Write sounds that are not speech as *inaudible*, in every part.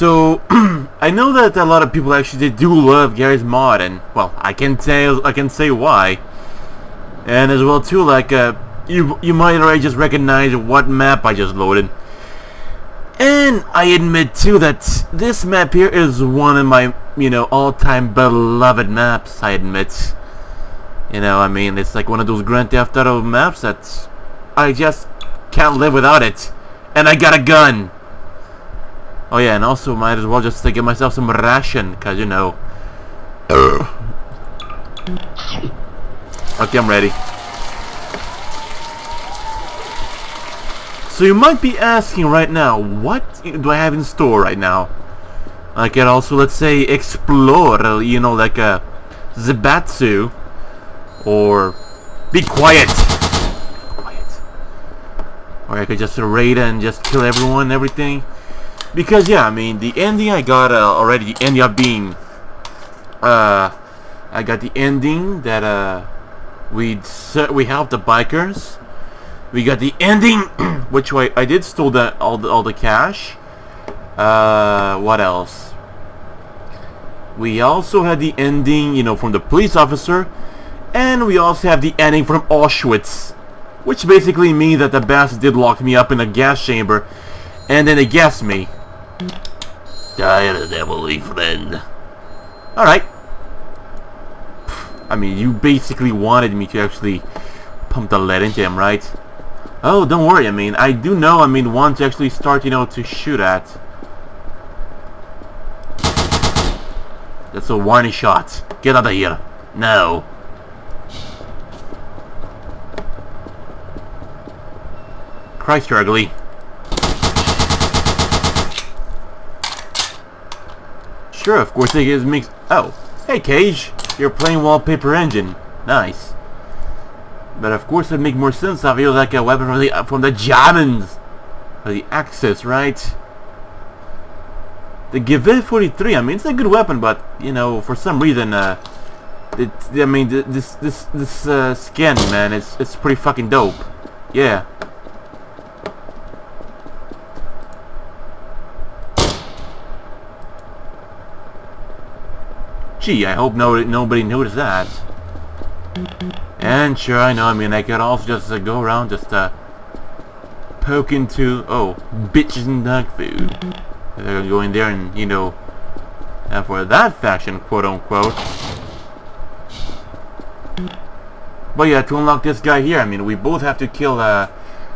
So *clears throat* I know that a lot of people actually they do love Garry's Mod, and well, I can say I can say why. And as well too, like uh, you you might already just recognize what map I just loaded. And I admit too that this map here is one of my you know all-time beloved maps. I admit. You know, I mean, it's like one of those Grand Theft Auto maps that I just can't live without it. And I got a gun. Oh yeah, and also might as well just uh, get myself some ration, cause you know. okay, I'm ready. So you might be asking right now, what do I have in store right now? I can also, let's say, explore, you know, like a Zaibatsu, or be quiet. Quiet. Or I could just raid and just kill everyone and everything. Because yeah, I mean the ending I got uh, already ended up being uh I got the ending that uh we we helped the bikers. We got the ending *clears throat* which I I did stole that all the all the cash. Uh what else? We also had the ending, you know, from the police officer and we also have the ending from Auschwitz. Which basically means that the bastard did lock me up in a gas chamber and then they gassed me. Tired Emily, friend. Alright. I mean, you basically wanted me to actually pump the lead into him, right? Oh, don't worry, I mean, I do know, I mean, one to actually start, you know, to shoot at. That's a warning shot. Get out of here. No. Christ, you're ugly. Sure, of course it gives me... Oh, hey Cage, you're playing Wallpaper Engine. Nice. But of course it make more sense if you like a weapon from the, from the Germans. Or the Axis, right? The Gewehr 43, I mean, it's a good weapon, but, you know, for some reason, uh... It, I mean, this this this uh, skin, man, it's it's pretty fucking dope. Yeah. Gee, I hope no, nobody noticed that. And sure, I know, I mean, I could also just uh, go around just uh, poke into, oh, bitches and dog food. They're go in there and, you know, and for that faction, quote-unquote. But yeah, to unlock this guy here, I mean, we both have to kill uh,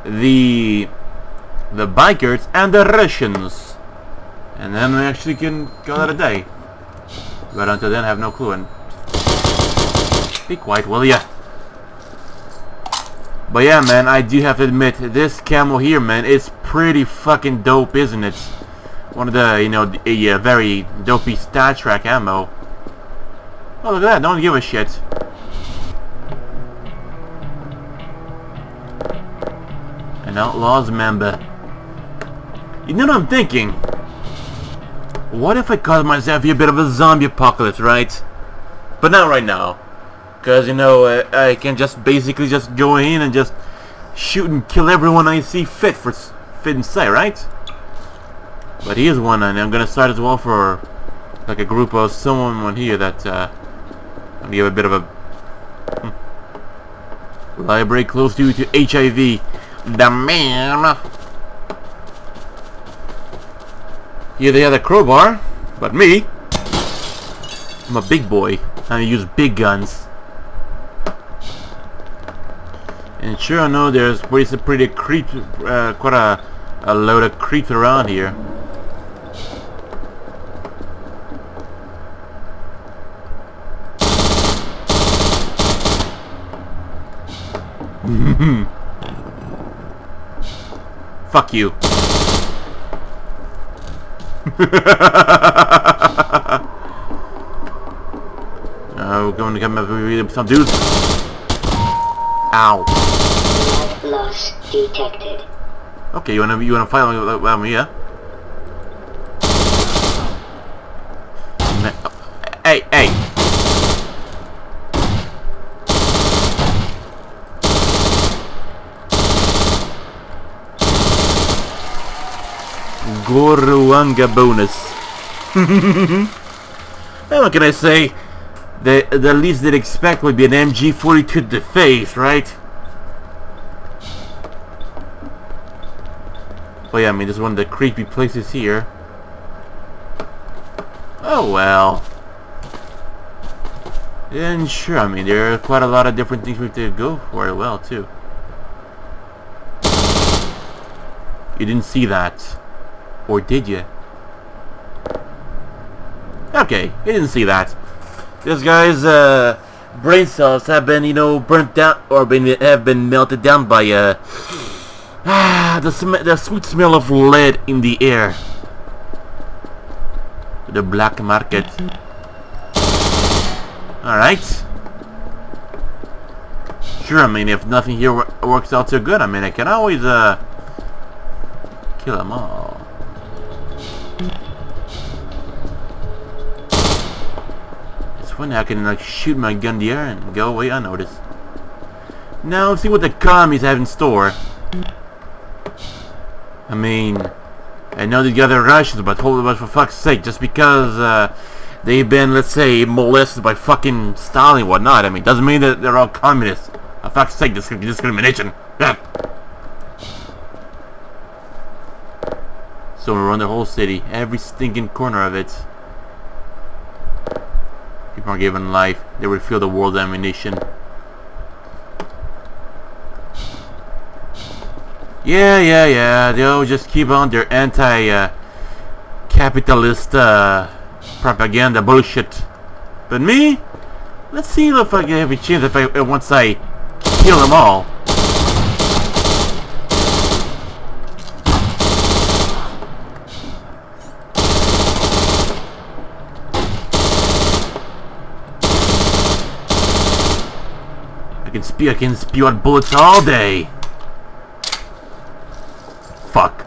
the the bikers and the Russians. And then we actually can call it a day. But until then, I have no clue. And be quiet, will ya? But yeah, man, I do have to admit, this camo here, man, is pretty fucking dope, isn't it? One of the, you know, a, a very dopey Star Trek ammo. Oh, look at that, don't give a shit. An Outlaws member. You know what I'm thinking? What if I cause myself a bit of a zombie apocalypse, right? But not right now. Because, you know, I, I, can just basically just go in and just shoot and kill everyone I see fit for fit and say, right? But here's one, and I'm gonna start as well for like a group of someone here that uh, I'll give a bit of a hmm, library close due to HIV. The man. Here they have a crowbar, but me, I'm a big boy. and I use big guns. And sure I know there's pretty, pretty creep, uh, quite a, a load of creeps around here. *laughs* Fuck you. *laughs* oh, going to come up with some dudes. Ow. loss detected. Okay, you wanna you wanna fight with, with me, yeah? Hey, hey. Goruanga bonus. *laughs* What can I say? The, the least they'd expect would be an MG42 to the face, right? Oh yeah, I mean, this is one of the creepy places here. Oh, well. And sure, I mean, there are quite a lot of different things we have to go for as well, too. You didn't see that. Or did you? Okay, you didn't see that. This guy's uh, brain cells have been, you know, burnt down or been have been melted down by uh, *sighs* the sm the sweet smell of lead in the air. The black market. All right. Sure, I mean, if nothing here wor works out so good, I mean, I can always uh kill them all. Funny, I can like shoot my gun in the air and go away unnoticed. Now let's see what the commies have in store. I mean, I know these guys are Russians, but hold but for fuck's sake, just because uh, they've been, let's say, molested by fucking Stalin and whatnot, I mean, doesn't mean that they're all communists. For fuck's sake, this discrimination. So we run the whole city, every stinking corner of it. People are given life, they will feel the world's ammunition. Yeah, yeah, yeah, they'll just keep on their anti-capitalist uh, uh, propaganda bullshit. But me? Let's see if I can have a chance if I once I kill them all. Spew I can spew out bullets all day. Fuck.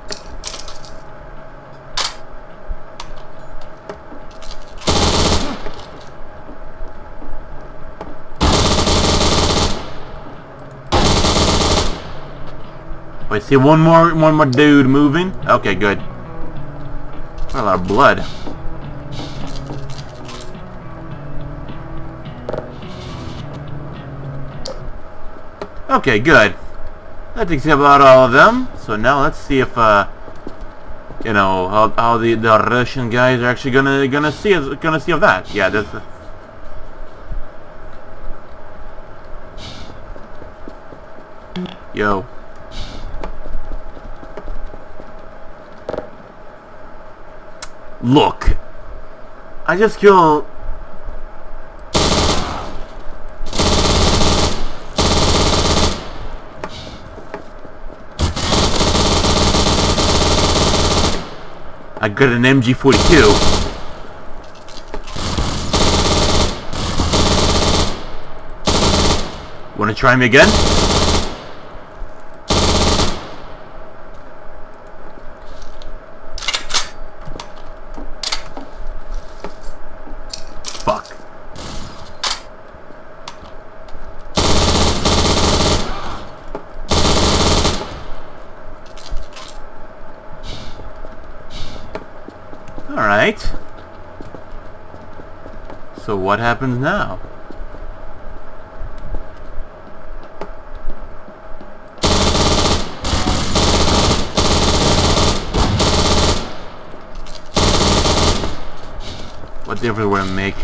Wait, see one more one more dude moving? Okay, good. a lot of blood. Okay, good. That takes about all of them. So now let's see if, uh, you know, how, how the, the Russian guys are actually gonna gonna see gonna see of that. Yeah, this. Uh, yo. Look. I just killed I got an MG42. Wanna try me again? Alright. So what happens now? What difference will it make?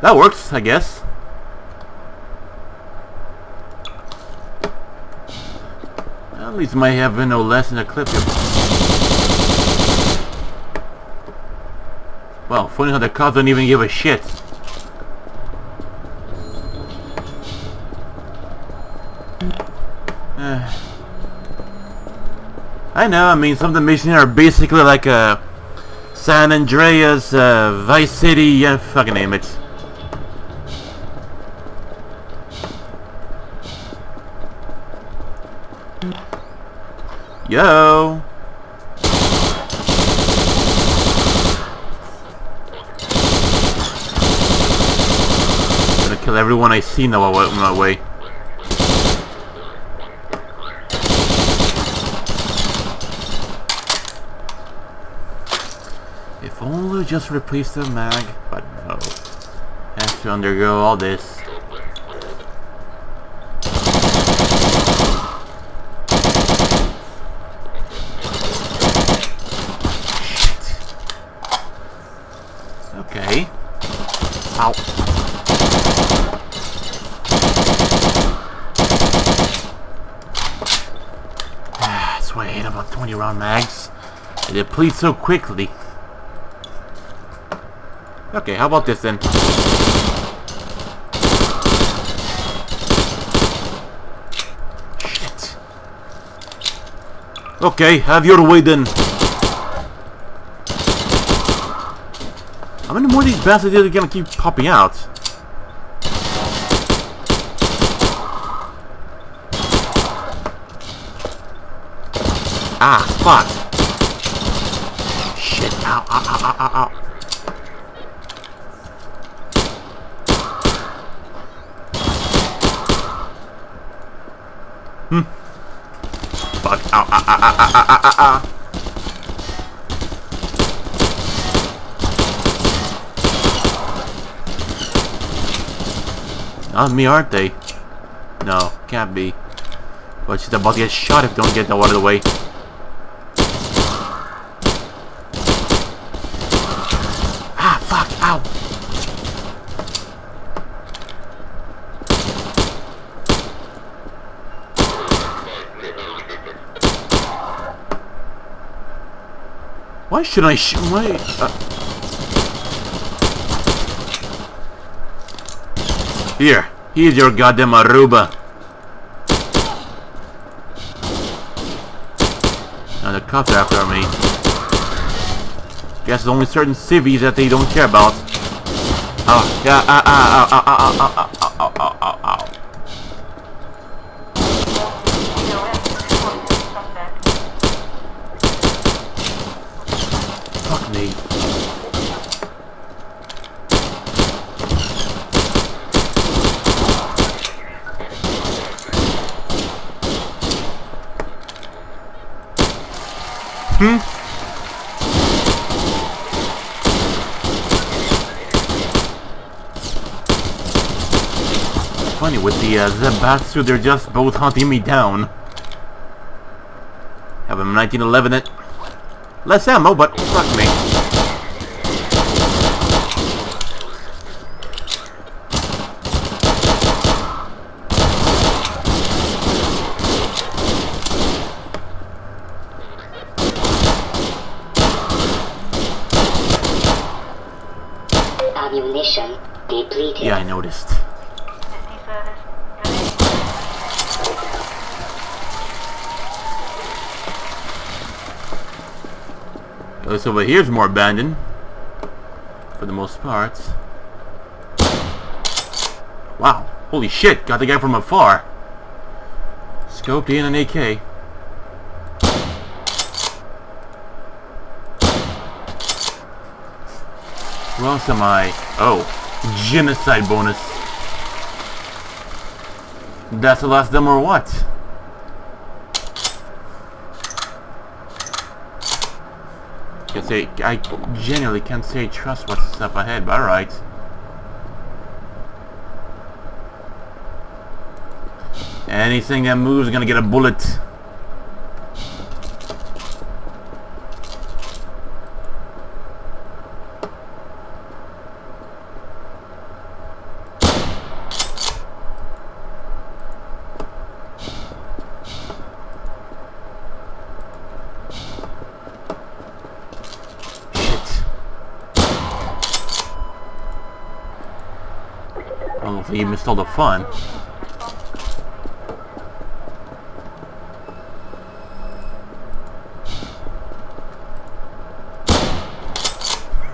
That works, I guess. At least might have been no less in a clip Well, funny how the cops don't even give a shit. Uh, *sighs* I know, I mean, some of the missions are basically like a San Andreas, uh, Vice City, yeah, fucking name it. Yo! see now I'm on my way. If only just replace the mag, but no. Have to undergo all this. They deplete so quickly. Okay, how about this then? Shit. Okay, have your way then. How many more of these bastards are gonna keep popping out? Ah, fuck. Shit, ow, ow, ow, ow, ow, ow. Hmm. Fuck, ow, ow, ow, ow, ow. Not me, aren't they? No, can't be. But she's about to get shot if don't get that out of the way. Why should I shoot? my... Uh... Here, here's your goddamn Aruba. Now the cops are after me. Guess there's only certain civvies that they don't care about. Oh, yeah, ah, ah, ah, ah, ah, ah, ah. ah. Hmm? Funny, with the uh, Zaibatsu, they're just both hunting me down. Have him 1911 it. Less ammo, but fuck me. Ammunition depleted. Yeah, I noticed. Over here's more abandoned. For the most part. Wow. Holy shit, got the guy from afar. Scoped in an AK. Who else am I? Oh, genocide bonus. That's the last them or what? Say I genuinely can't say trust what's up ahead, but alright. Anything that moves is gonna get a bullet. Shit. Missed all the fun.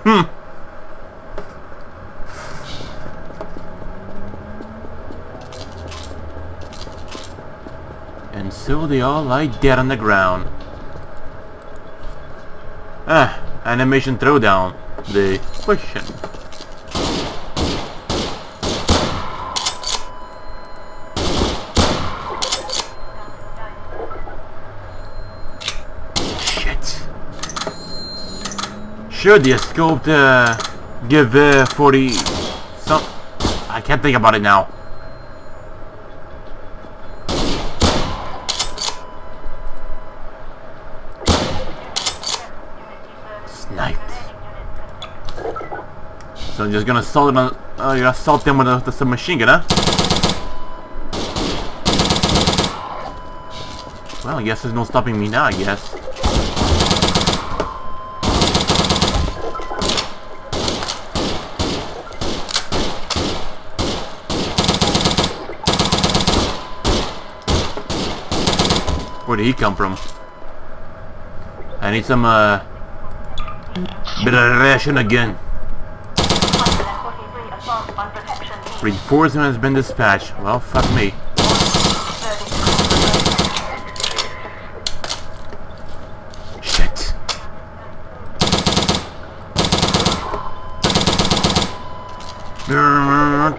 Hmm. And so they all lie dead on the ground. Ah, animation throwdown. The question. Sure the scope uh, give uh, 40 some I can't think about it now. Sniped. So I'm just gonna assault them uh, you assault them with the, the submachine gun, huh? Well, I guess there's no stopping me now, I guess. Where did he come from? I need some, uh... Bit of ration again. Reinforcement has been dispatched. Well, fuck me. Shit.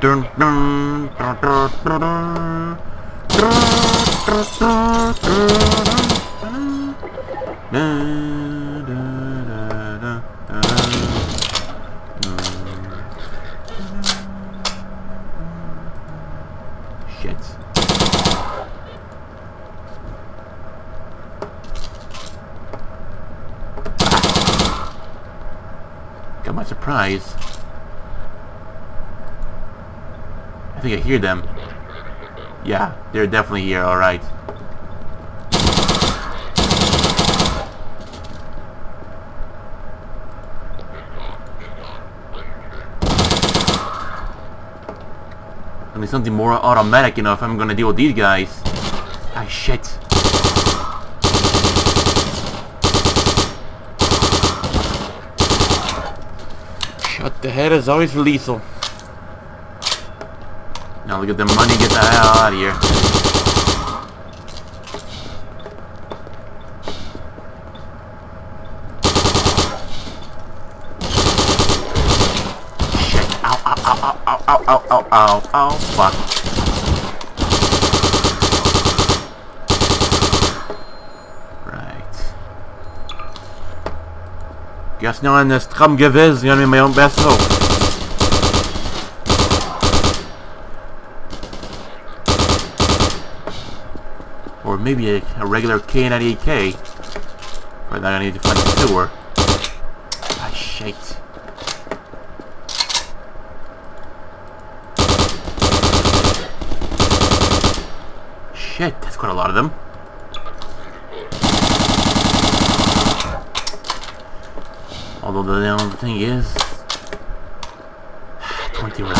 Dun, Shit. Got my surprise. I think I hear them. Yeah, they're definitely here, alright. Something more automatic, you know, if I'm gonna deal with these guys. Ah, shit. Shut the head is always lethal. Now look at the money, get the hell out of here. Shit. Ow, ow, ow, ow, ow, ow, ow, fuck. Right. Guess now in this Sturmgewehr, gonna be my own best hope. Or maybe a, a regular K98K. For that I need to find the sewer. Ah, shit. Shit, that's quite a lot of them. Although the only thing is... *sighs* 20 rounds.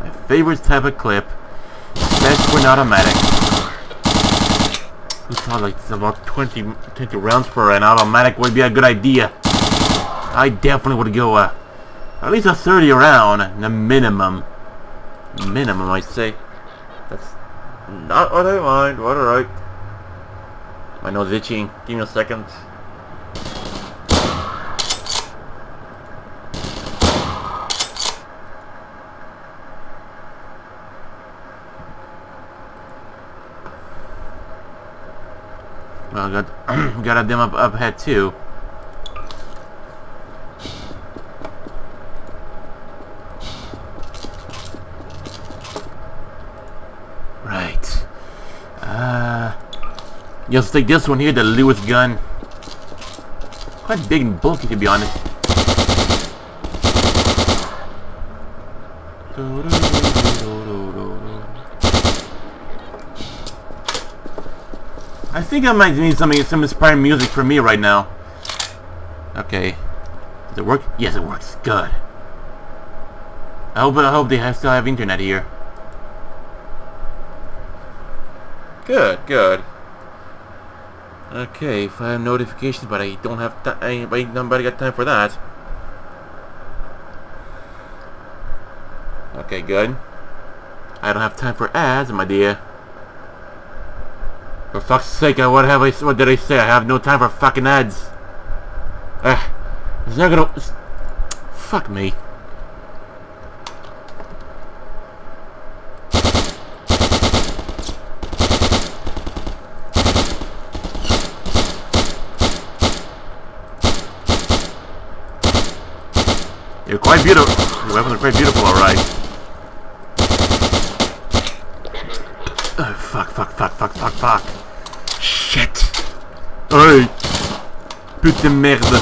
My favorite type of clip. Best for an automatic. Who thought like about 20, 20 rounds for an automatic would be a good idea? I definitely would go uh, at least a 30 round, the minimum. Minimum, I'd say. That's not what I mind. What alright. My nose itching. Give me a second. Well, got *clears throat* got a dim up up ahead too. Right. Uh, just take this one here, the Lewis gun. Quite big and bulky, to be honest. I think I might need some some inspiring music for me right now. Okay. Does it work? Yes, it works. Good. I hope I hope they have, still have internet here. Good, good. Okay, if I have notifications, but I don't have time. Anybody, nobody got time for that. Okay, good. I don't have time for ads, my dear. For fuck's sake, uh, what have I? What did I say? I have no time for fucking ads. Ugh, it's not gonna. It's, fuck me. They're quite beautiful. The weapons are quite beautiful, alright. Oh, fuck, fuck, fuck, fuck, fuck, fuck. Shit. Hey. Putain merde.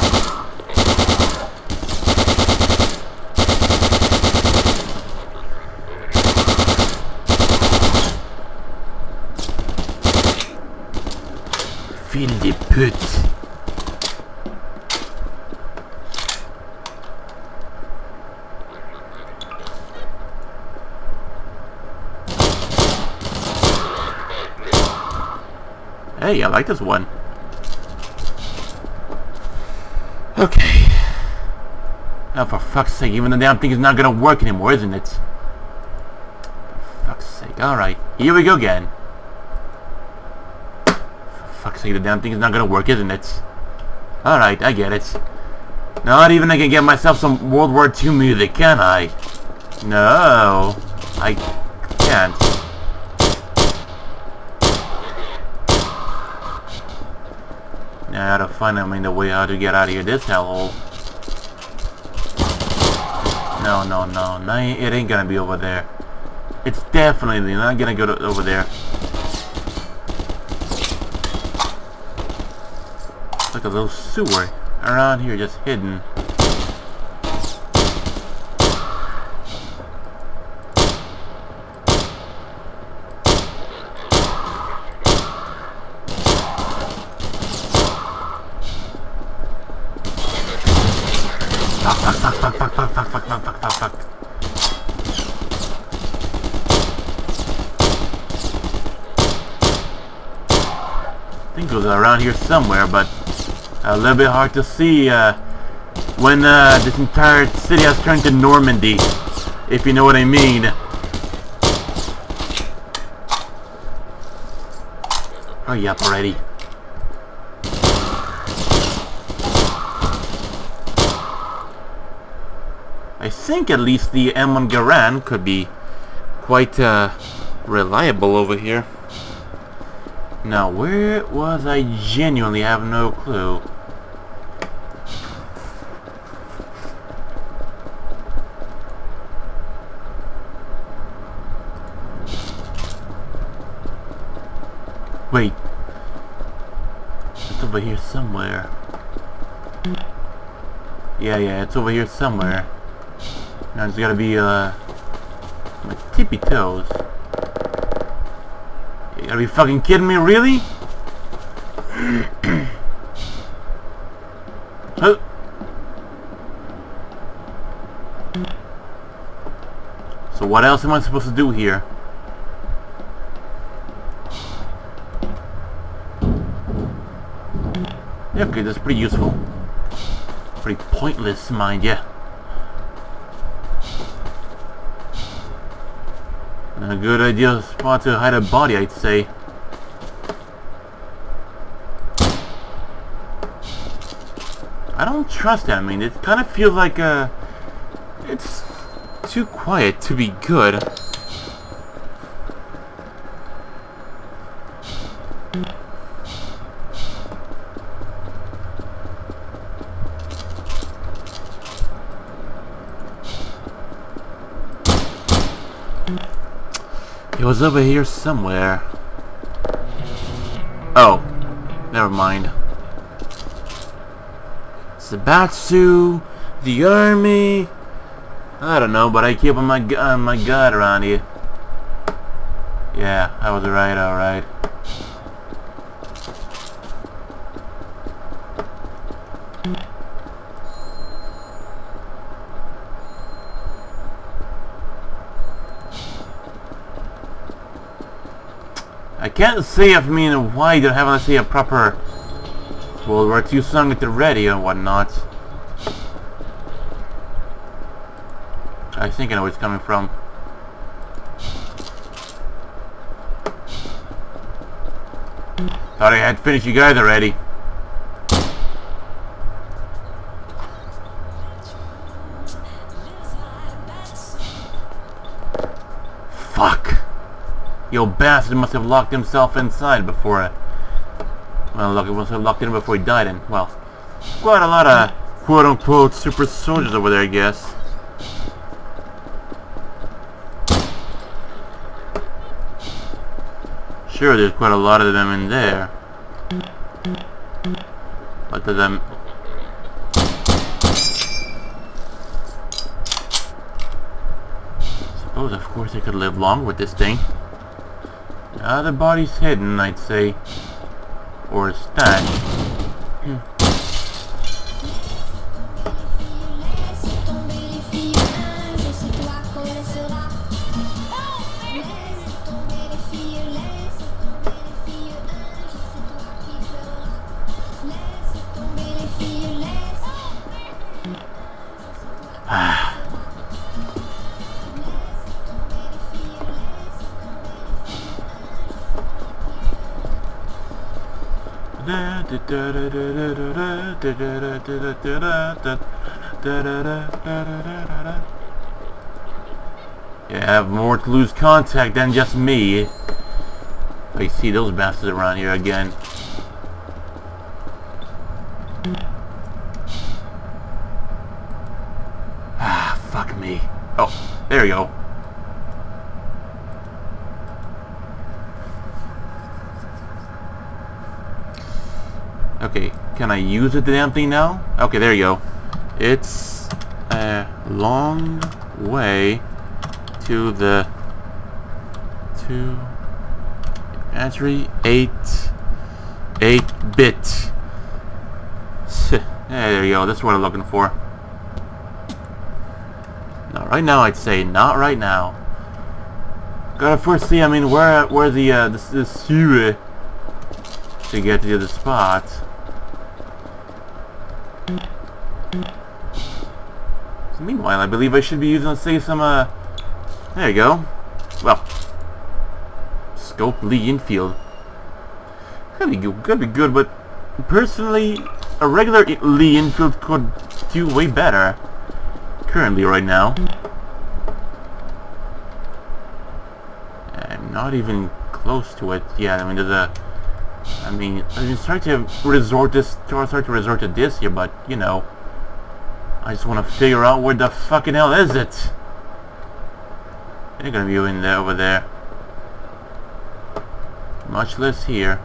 Fil de pute. Hey, I like this one. Okay. Oh, for fuck's sake, even the damn thing is not gonna work anymore, isn't it? For fuck's sake. Alright, here we go again. For fuck's sake, the damn thing is not gonna work, isn't it? Alright, I get it. Not even I can get myself some World War II music, can I? No, I can't. Now I gotta find I mean the way how to get out of here this hellhole. No, no, no, no, it ain't gonna be over there. It's definitely not gonna go to, over there. Look at those sewer around here just hidden. Around here somewhere, but a little bit hard to see uh, when uh, this entire city has turned to Normandy, if you know what I mean. Hurry up already. I think at least the M1 Garand could be quite uh, reliable over here. Now, where was I genuinely have no clue. Wait. It's over here somewhere. Yeah, yeah, it's over here somewhere. Now it's gotta be, uh... My tippy toes. You gotta be fucking kidding me, really? So what else am I supposed to do here? Yeah, okay, that's pretty useful. Pretty pointless, mind ya. A good idea spot to hide a body, I'd say. I don't trust that. I mean, it kind of feels like uh, it's too quiet to be good. Was over here somewhere. Oh, never mind. Zaibatsu, the army. I don't know, but I keep on my on uh, my gut around here. Yeah, I was right. All can't say if I mean why you don't have let's say a proper World War II song at the ready and whatnot. I think I know where it's coming from. Thought I had finished you guys already. Yo bastard must have locked himself inside before... Uh, well, look, he must have locked in before he died, and, well... Quite a lot of quote-unquote super soldiers over there, I guess. Sure, there's quite a lot of them in there. But does them... Suppose, of course, they could live long with this thing. Now the body's hidden, I'd say. Or stashed. Yeah, I have more to lose contact than just me. I see those bastards around here again. Ah, fuck me. Oh, there you go. Okay, can I use it the damn thing now? Okay, there you go. It's a long way to the to entry 8 8 bit. There you go. That's what I'm looking for. Not right now, I'd say. Not right now. Gotta first see. I mean, where where the uh, the, the sewer to get to the other spot. So meanwhile, I believe I should be using, let's say, some, uh... There you go. Well. Scope Lee Enfield. Could be good, could be good, but personally, a regular Lee Enfield could do way better. Currently, right now. I'm not even close to it yet. I mean, there's a... I mean, I'm starting to resort this, start to resort to this here, but, you know... I just want to figure out where the fucking hell is it? They're gonna be in there, over there. Much less here.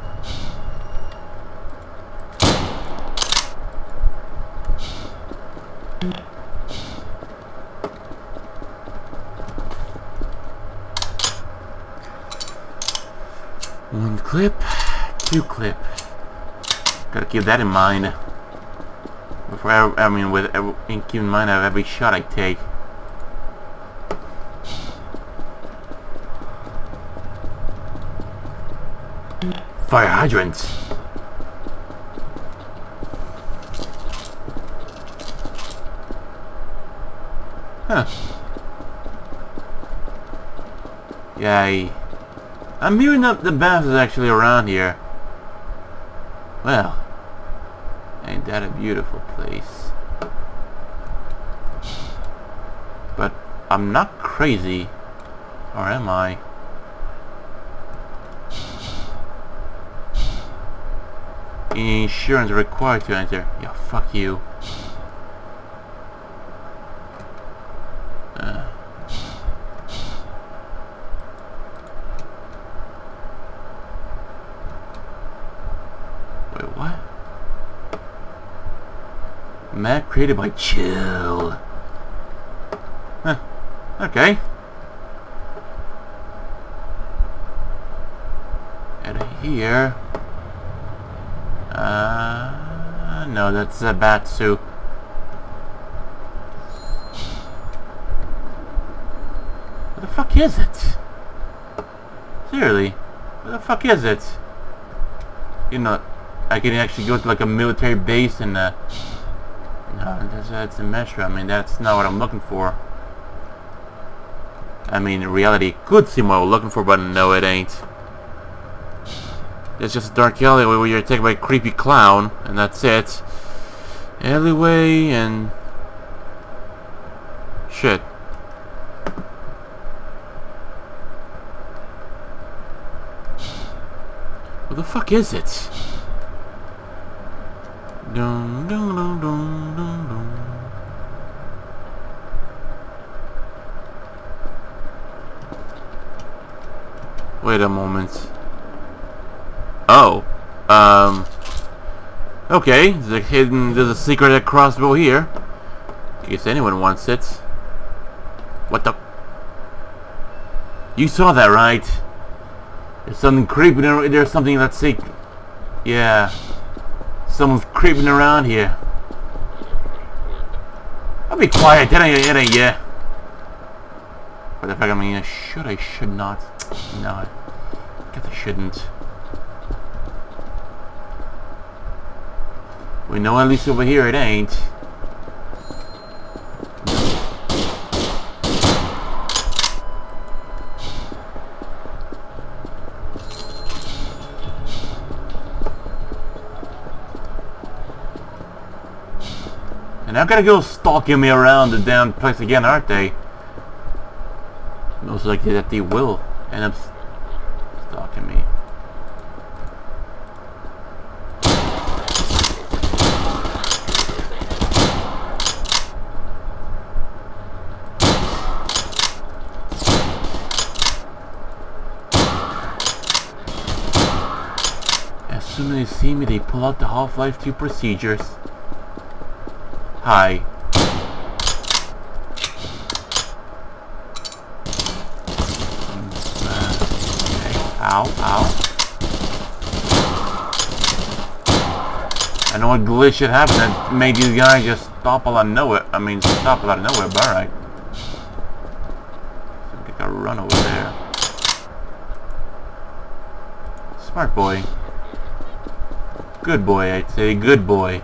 One clip, two clip. Gotta keep that in mind. Before I, I mean, with every, and keep in mind of every shot I take. Fire hydrant. Huh. Yay. I'm hearing up the bath is actually around here. Well, ain't that a beautiful place? But I'm not crazy, or am I? Insurance required to enter. Yeah, fuck you. Uh. Wait, what? Map created by Chill. Okay. And here... Uh, no, that's a Batsu. What the fuck is it? Seriously, what the fuck is it? You know, I can actually go to like a military base and uh, no, that's, that's a metro. I mean, that's not what I'm looking for. I mean, in reality, it could seem what we're looking for, but no, it ain't. It's just a dark alleyway where you're attacked by a creepy clown, and that's it. Alleyway and... Shit. What the fuck is it? Dun, dun, dun, dun, dun, dun. Wait a moment. Oh. Um. Okay, there's a hidden, there's a secret crossbow here. In case anyone wants it. What the? You saw that, right? There's something creeping around. There's something that's sick. Yeah. Someone's creeping around here. I'll be quiet. It ain't, it ain't yeah. What the fuck? I mean, I should, I should not. No, I guess I shouldn't. We know at least over here it ain't. And they're gonna go stalking me around the damn place again, aren't they? Most likely that they will end up stalking me. As soon as they see me, they pull out the Half-Life 2 procedures. Hi. Okay. Ow, ow. I know a glitch had happened that made you guys just stop out of nowhere. I mean, stop out of nowhere, but alright. I I run over there. Smart boy. Good boy, I'd say. Good boy.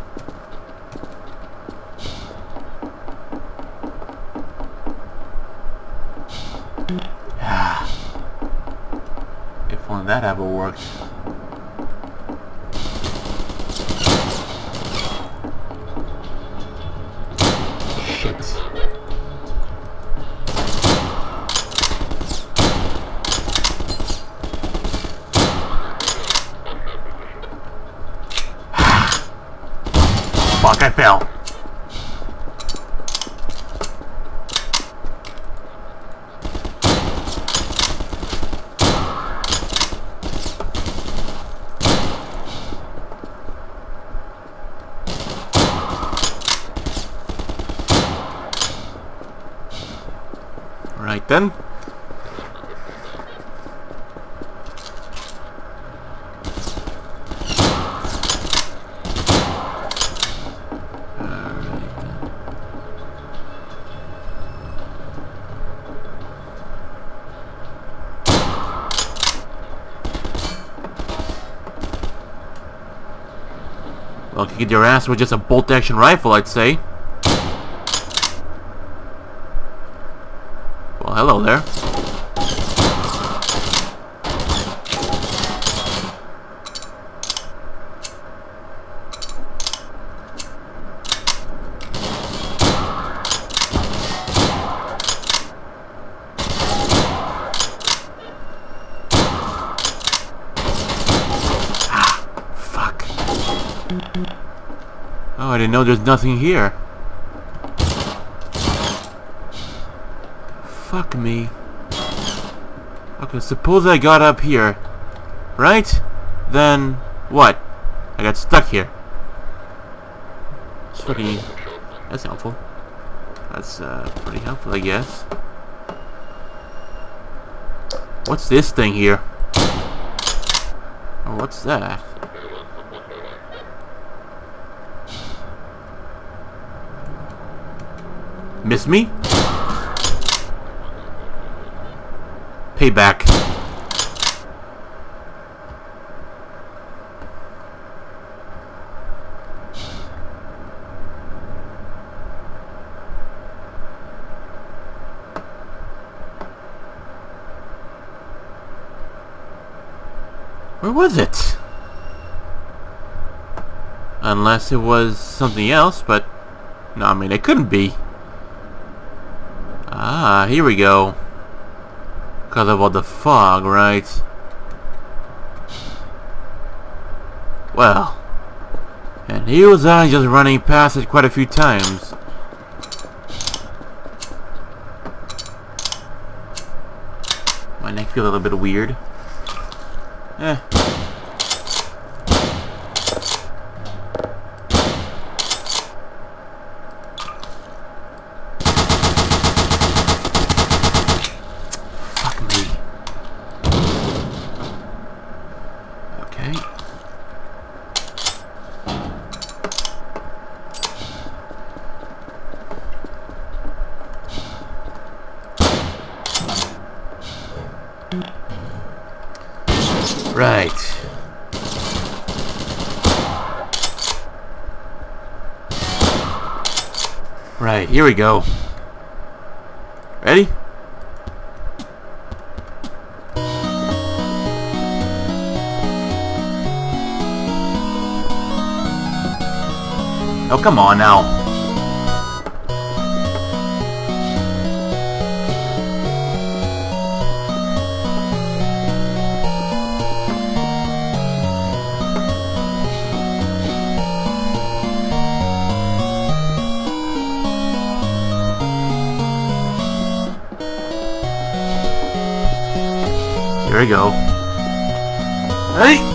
If only that ever worked. Shit. Fuck, I fell. Right then. Your ass with just a bolt-action rifle, I'd say. Well, hello there. Ah, fuck. Oh, I didn't know there's nothing here. Fuck me. Okay, suppose I got up here. Right? Then, what? I got stuck here. It's fucking... That's helpful. That's, uh, pretty helpful, I guess. What's this thing here? Oh, what's that? Miss me? Payback. Where was it? Unless it was something else, but... No, I mean, it couldn't be. Ah, here we go. Because of all the fog, right? Well. And here was I just running past it quite a few times. My neck feels a little bit weird. Eh. Right. Right, here we go. Ready? Oh, come on now. Go. Hey!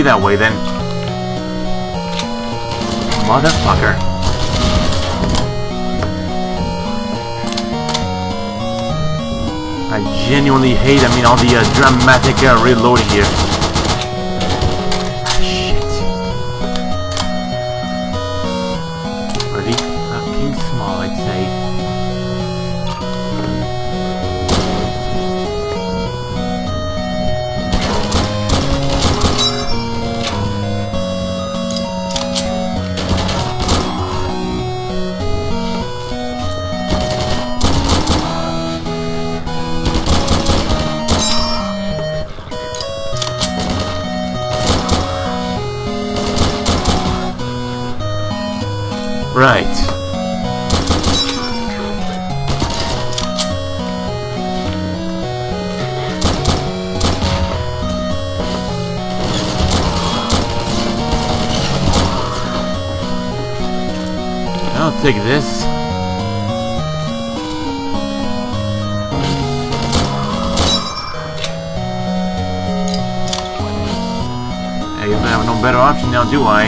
Be that way then. Motherfucker. I genuinely hate, I mean, all the uh, dramatic uh, reloading here. Do I?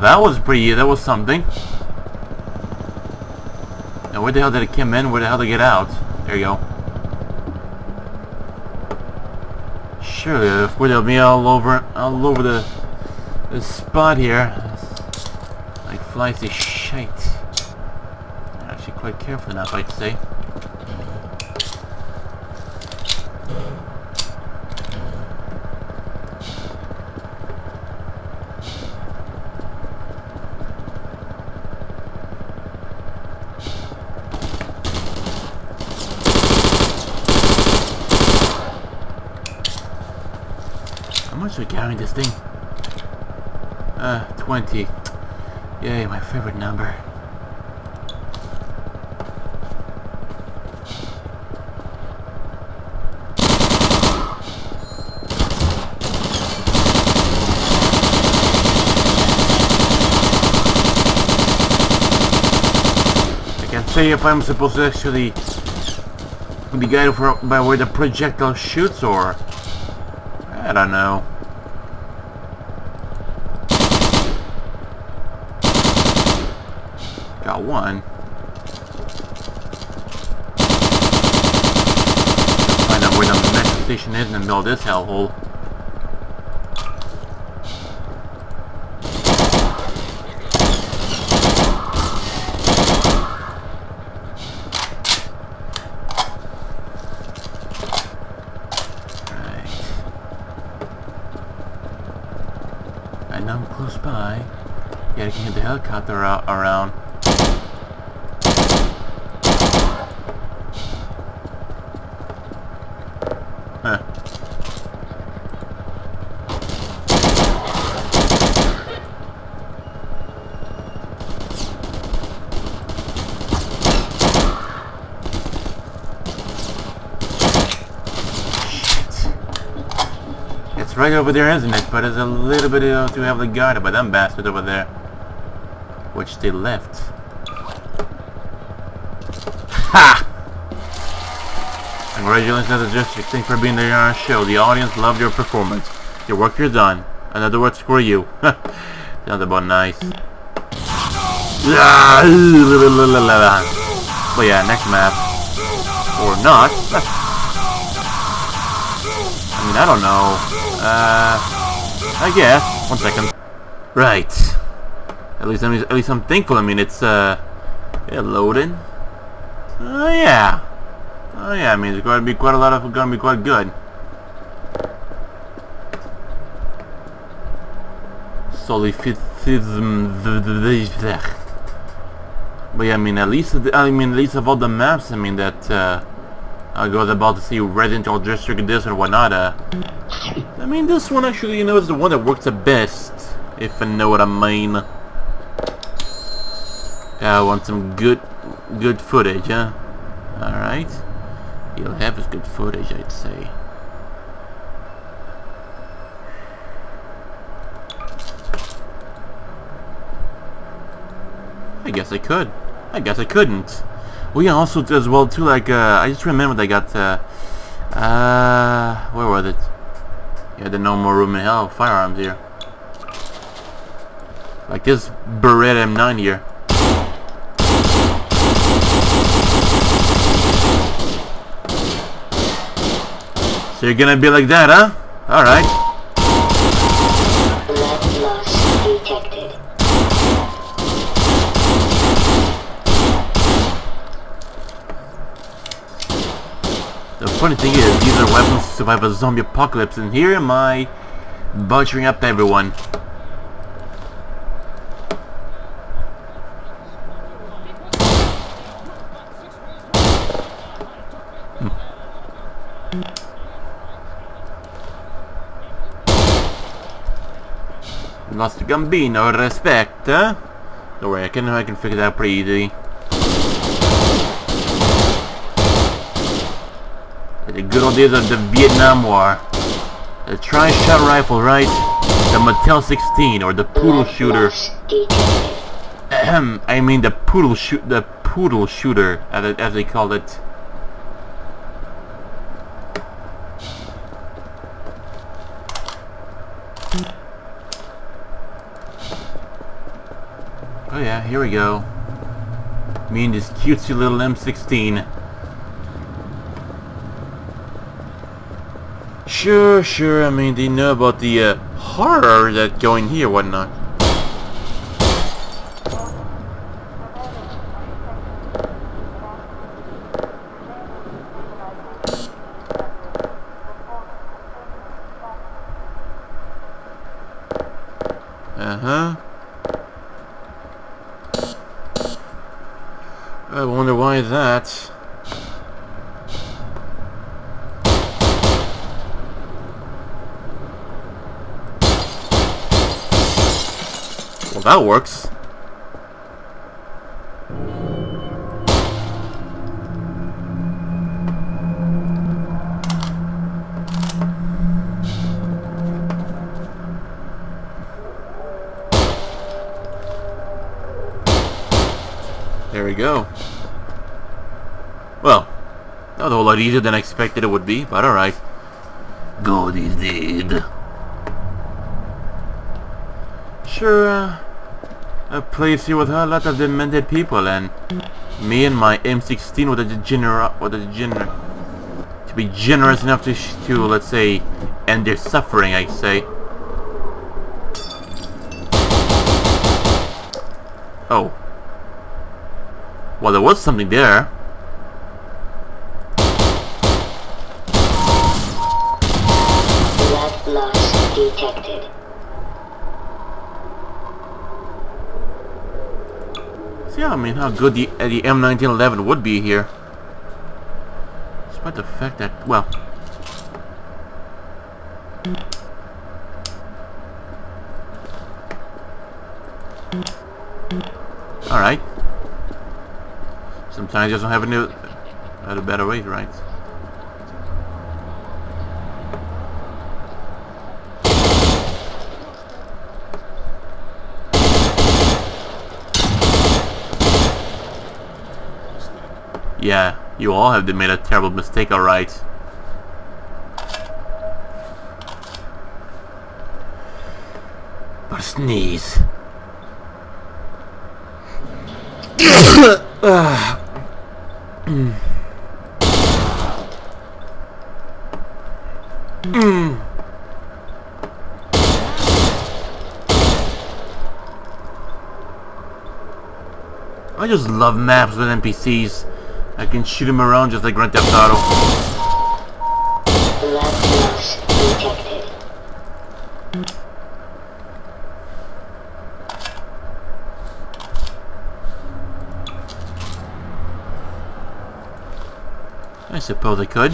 That was pretty. That was something. Now, where the hell did it come in? Where the hell did it get out? There you go. Surely, of course, they'll be all over, all over the, the spot here. Like flies to shite. Actually quite careful enough, I'd say. How are this thing? Uh, 20. Yay, my favorite number. I say if I'm supposed to actually be guided for, by where the projectile shoots or... I don't know. Got one. Find out where the metro station is in the middle of this hellhole. Right. Know I'm close by. Yeah, I can get the helicopter around. Right over there, isn't it? But it's a little bit too heavily guarded by them bastards over there. Which they left. Ha! Congratulations to the district. Thanks for being there on our show. The audience loved your performance. Your work you're done. In other words, screw you. *laughs* Sounds about nice. *laughs* But yeah, next map. Or not. *laughs* I mean, I don't know. Uh, I guess. One second. Right. At least I'm at least I'm thankful. I mean, it's uh, yeah, loading. Oh yeah. Oh yeah. I mean, it's going to be quite a lot of. Going to be quite good. Solipsism. But yeah, I mean, at least I mean, at least of all the maps, I mean that. Uh, I was about to see Resident Evil District this or whatnot. Uh, I mean, this one actually, you know, is the one that works the best, if I know what I mean. I want some good, good footage, huh? All right. You'll have is good footage, I'd say. I guess I could. I guess I couldn't. Well, yeah, also as well too. Like, uh, I just remember they got. Uh, uh, where was it? Yeah, the no more room in hell firearms here. Like this Beretta M9 here. So you're gonna be like that, huh? Alright. Funny thing is, these are weapons to survive a zombie apocalypse, and here am I, butchering up everyone. Nostro Gambino, respect. eh? Don't worry, I can I can figure that out pretty easy. The good old days of the Vietnam War. The tri-shot rifle, right? The Mattel 16 or the poodle shooter. Ahem, I mean the poodle shoot the poodle shooter as they call it. Oh yeah, here we go. Me and this cutesy little M16. Sure, sure, I mean, they know about the uh, horror that going here, whatnot. Uh-huh. I wonder why that. Well, that works. There we go. Well, was a whole lot easier than I expected it would be, but alright. God is dead. Sure, uh, place here with a lot of demented people, and me and my M16 with a degenerate, with a degenerate, to be generous enough to, to let's say, end their suffering, I say. Oh. Well, there was something there. Lab loss detected. See, I mean, how good the, the M1911 would be here. Despite the fact that, well... Alright. Sometimes you just don't have a new... A better way, right? Yeah, you all have made a terrible mistake, alright. But sneeze. I just love maps with NPCs. I can shoot him around just like Grand Theft Auto. Lab loss detected. I suppose I could.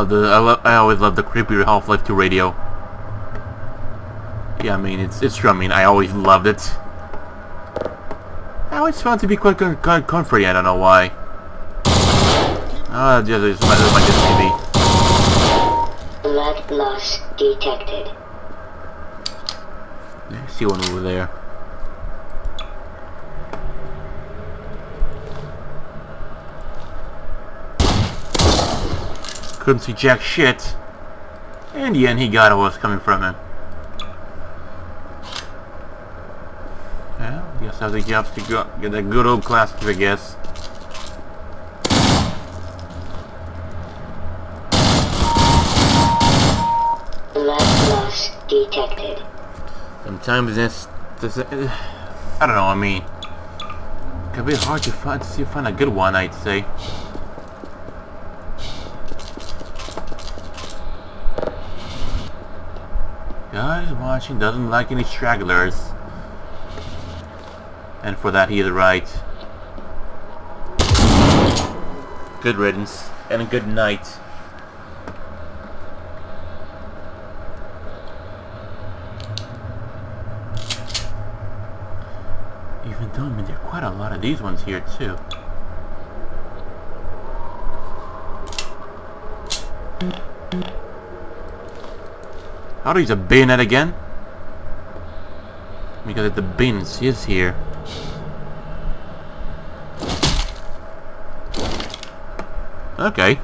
Love the I, lo I always love the creepy Half-Life 2 radio. Yeah, I mean it's it's true. I mean I always loved it. I always found it to be quite, quite, quite comforting. I don't know why. Ah, just it might, just be me. Lab loss detected. I see one over there. Couldn't see jack shit. In the end, he got what was coming from him. Well, guess I think you have to go, get a good old classic, I guess. Detected. Sometimes this, this, I don't know. I mean, it can be hard to find to see find a good one. I'd say. Watching doesn't like any stragglers, and for that he is right. Good riddance and a good night. Even though I mean there are quite a lot of these ones here too. How do you use a bayonet again? Because the bins is here. Okay.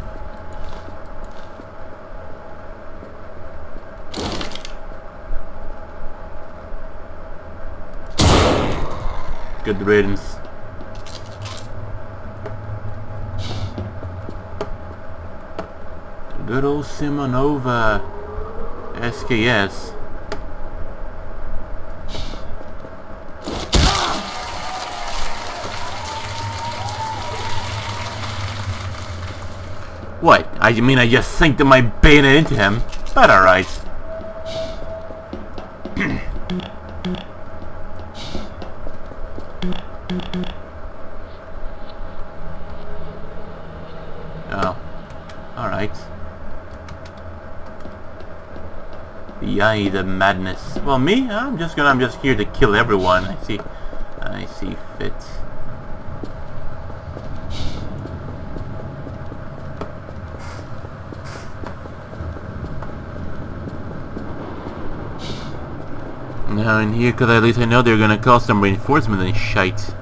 Good riddance. Good old Simonova SKS. What? I mean I just synced my bayonet into him. But alright. *clears throat* oh. Alright. Yay, the madness. Well, me? I'm just gonna, I'm just here to kill everyone. I see, I see fit. In here, cause at least I know they're gonna call some reinforcement and shite.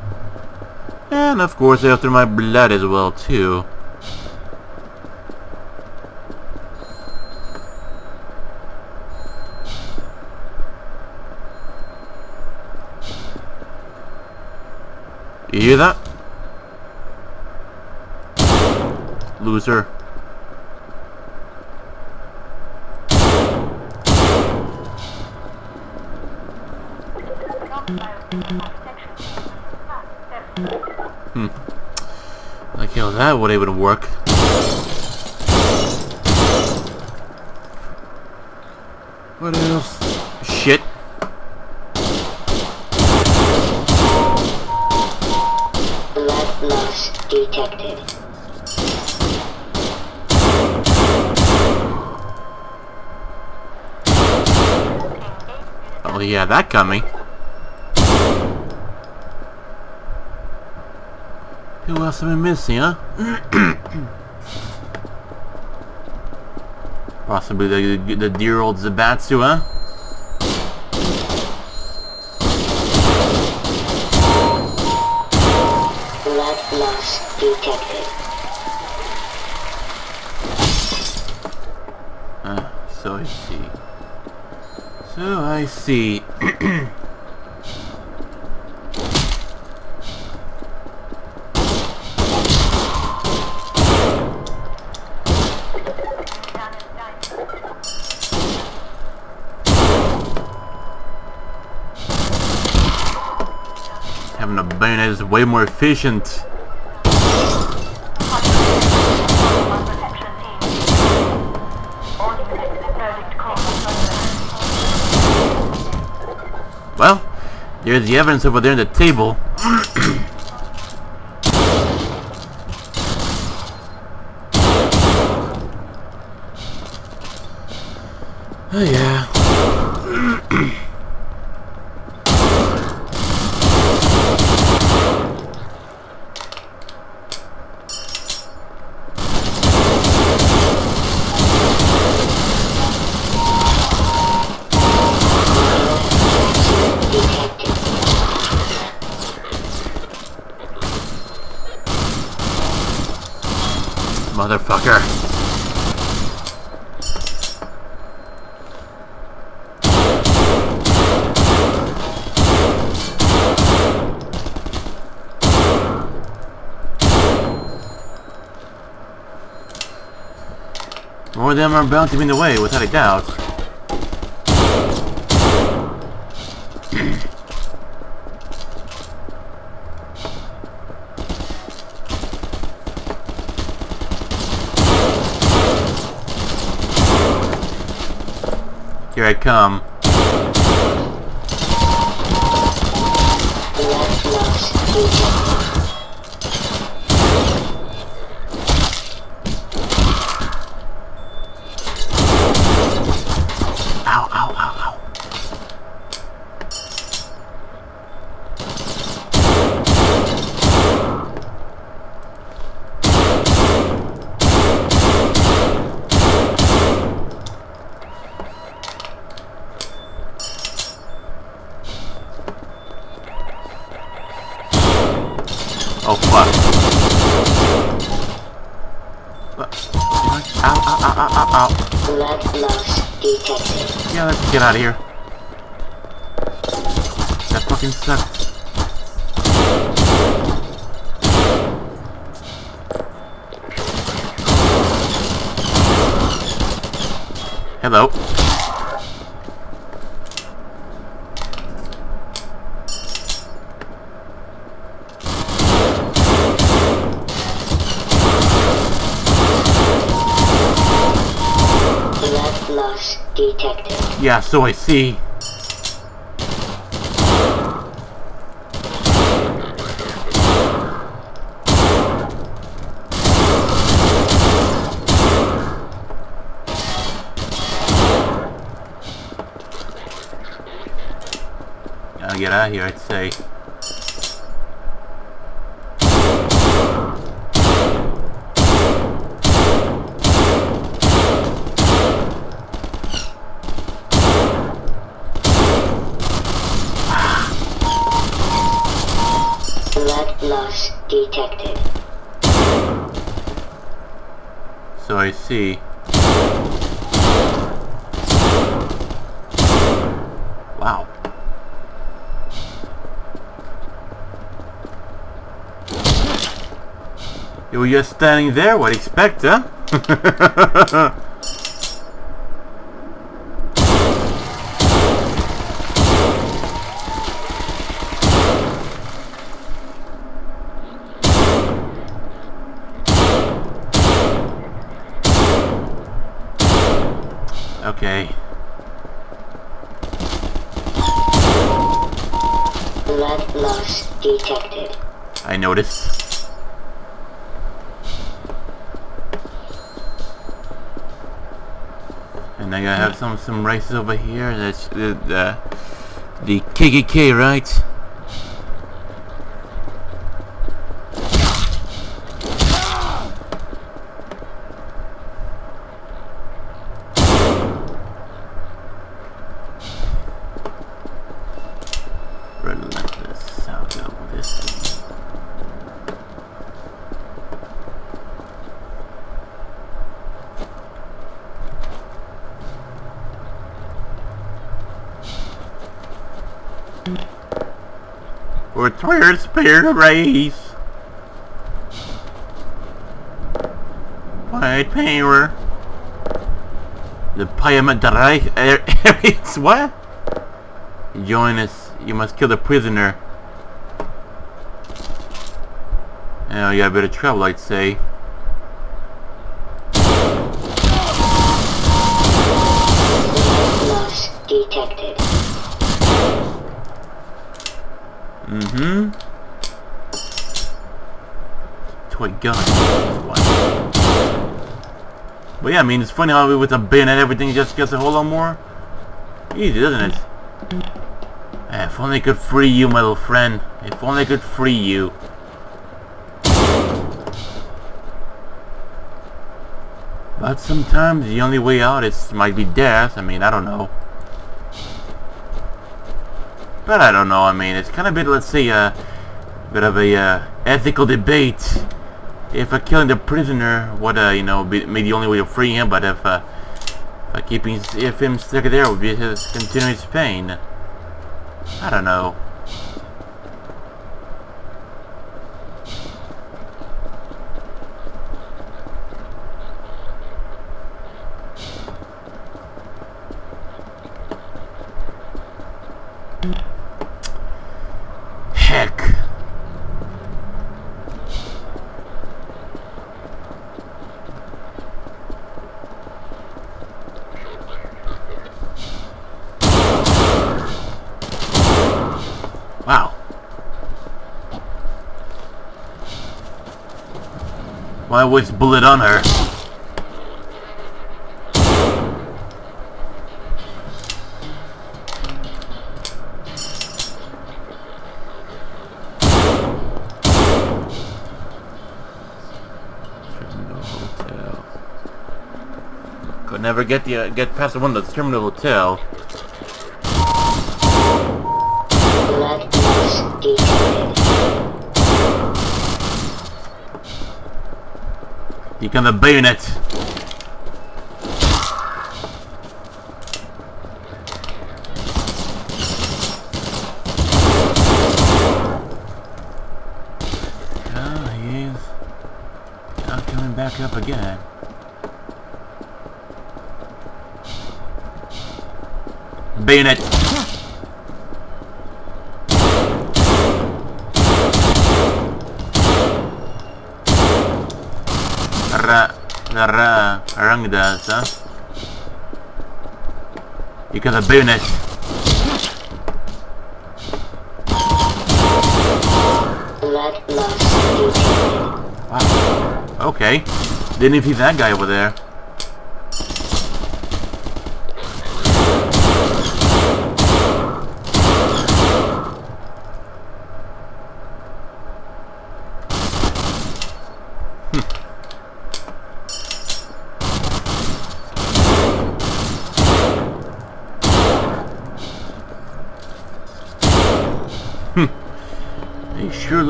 And of course after my blood as well, too. You hear that? Loser. Hmm. Like how that would even work. What else? Shit. Blood loss detected. Oh yeah, that coming. Who else I missing, huh? Possibly the, the dear old Zaibatsu, huh? Blood loss detected. Uh, so I see. So I see. Having a bayonet is way more efficient. Well, there's the evidence over there on the table. oh yeah. Detected. Motherfucker. More of them are bound to be in the way, without a doubt. Here I come. Blood loss detected. Ow, ow, ow, ow. Oh fuck. What? Ow, ow, ow, ow, ow, ow. Blood loss detected. Yeah, let's get out of here. That fucking sucks. Hello. Blood loss detected. Yeah, so I see. Gotta get out of here, I'd say. Blood loss detected. So I see. Wow. You were just standing there, what expect, huh? *laughs* Blood loss detected. I noticed. And I gotta have some some races over here. That's the the, the KKK, right? Relentless. I'll go with this thing. We're tired spirit race. White power. The Pyramid Areas. *laughs* Er, what? Join us. You must kill the prisoner. Got a bit of trouble, I'd say. Blood loss detected. Mm-hmm. Toy gun. That's why. But yeah, I mean, it's funny how with a bin and everything just gets a whole lot more easy, doesn't it? Eh, if only I could free you, my little friend. If only I could free you. But sometimes the only way out is might be death. I mean, I don't know. But I don't know. I mean, it's kind of a bit, let's say, a bit of a uh, ethical debate. If uh, killing the prisoner would, uh, you know, be, be the only way to free him, but if, uh, keeping if him stuck there would be his continuous pain. I don't know. Heck. Wow. Why was bullet on her? Could never get the uh, get past the window. It's Terminal Hotel. Blood loss detected. The bayonet. Ah, he is not coming back up again. Bayonet. Ra, Rangdas, huh? You got a bayonet. Blood loss detected. Wow. Okay. Didn't even see that guy over there.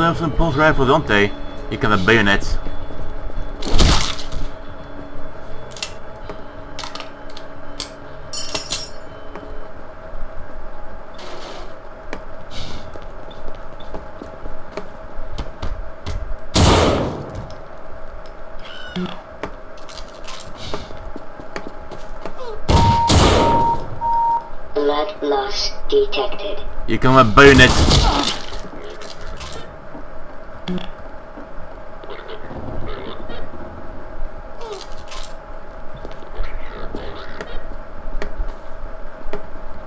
They love some pulse rifles, don't they? You can have bayonets. Blood loss detected. You can have bayonets.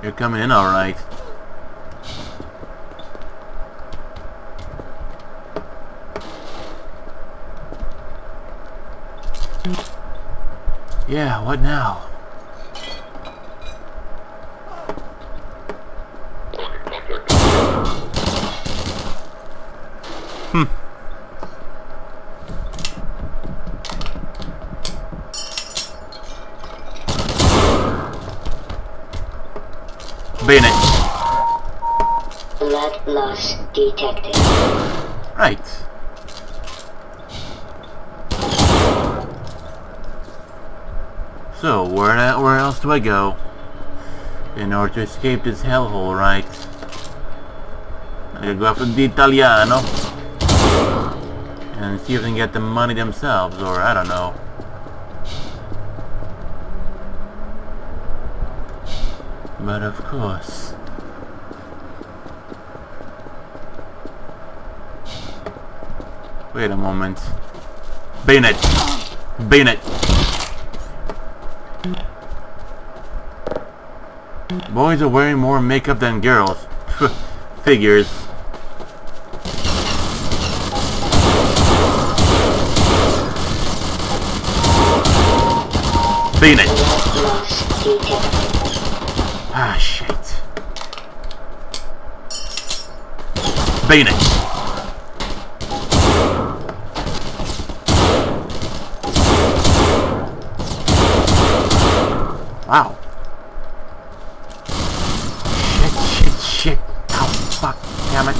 You're coming in alright. Yeah, what now? Hmm. Bayonet. Blood loss detected. Right. So, where, na- where else do I go? In order to escape this hellhole, right? I gotta go after the Italiano. And see if they can get the money themselves, or I don't know. But of course. Wait a moment. Bayonet! Bayonet! Boys are wearing more makeup than girls. *laughs* Figures. Blood. Ah, shit. Bayonet! Wow. Shit, shit, shit. Oh, fuck. Damn it.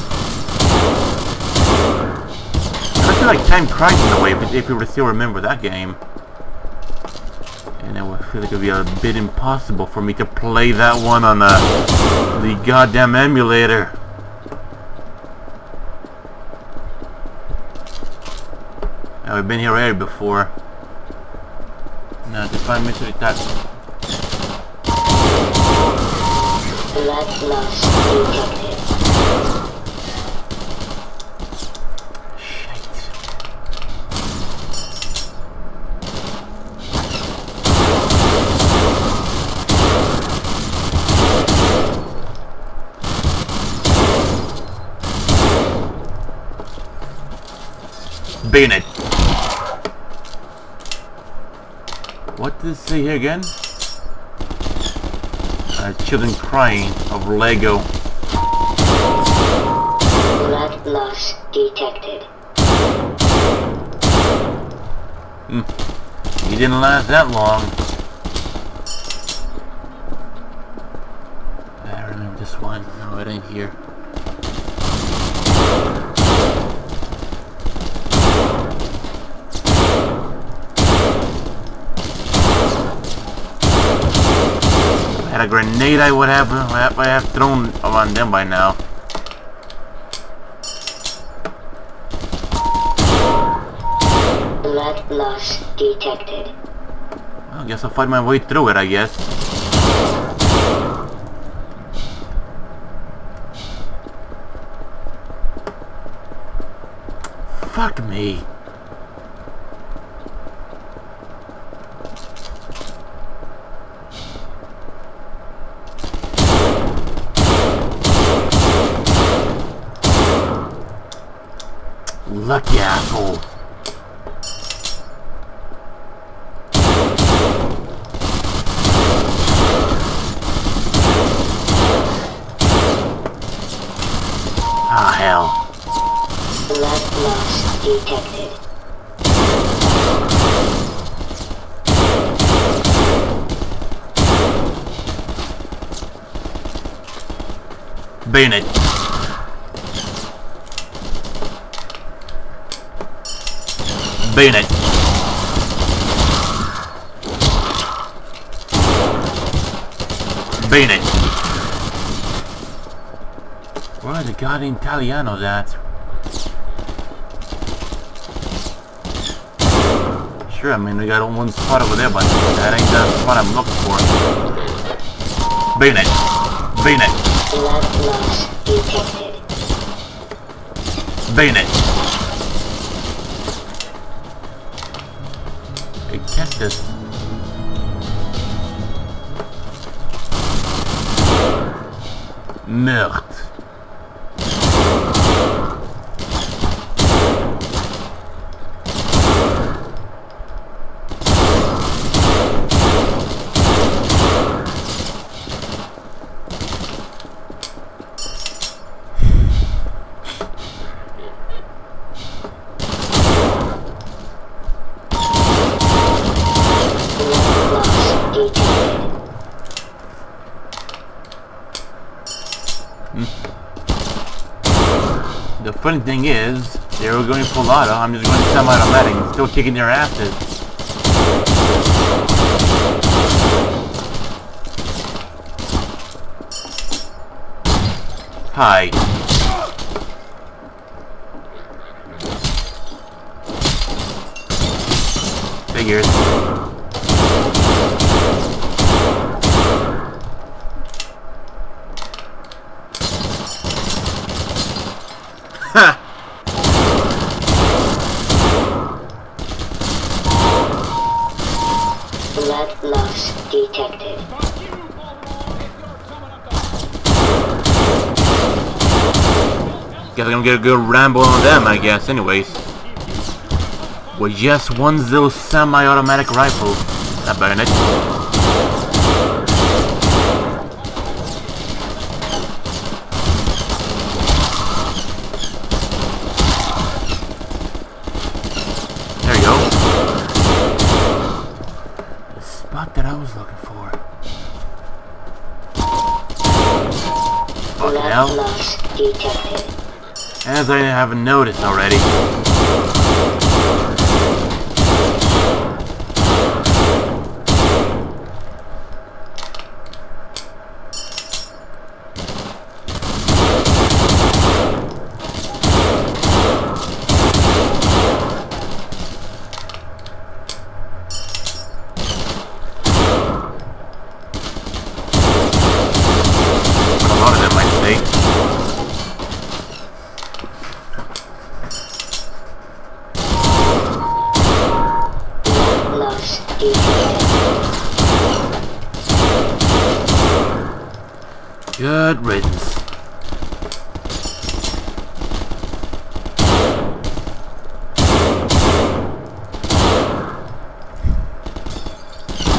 I feel like Time Crisis in a way, if, you were to still remember that game. And I feel like it would be a bit impossible for me to play that one on uh, the goddamn emulator. Now, we've been here already before. Now, to find that Blood detected. Bayonet. What does it say here again? Uh, children crying of Lego. Blood loss detected. Hmm. He didn't last that long. I remember this one. No, it ain't here. Had a grenade, I would have. I have- thrown on them by now. Blood loss detected. I guess I'll fight my way through it. I guess. Fuck me. Lucky asshole. Ah, hell. Blood loss detected. Bayonet. Bayonet. Bayonet. Where are the goddamn Italianos at? Sure, I mean, we got one spot over there, but that ain't the spot I'm looking for. Bayonet. Bayonet. Blood loss detected. Bayonet. Cactus. Meurtre. The funny thing is, they were going full auto, I'm just going semi-automatic still kicking their asses. Hi. Figures. Get a good ramble on them, I guess, anyways. With just one little semi-automatic rifle. That better than it. There you go. The spot that I was looking for. Fucking Blood hell. loss detected. As I haven't noticed already. A lot of them might say. Blood loss detected. Good riddance.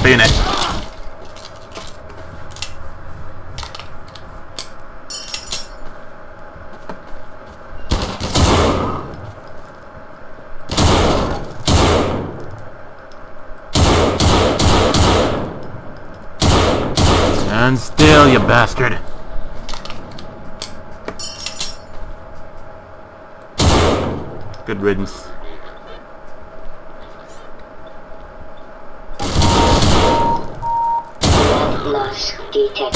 Bayonet. Stand still, you bastard. Good riddance. Blood loss detected.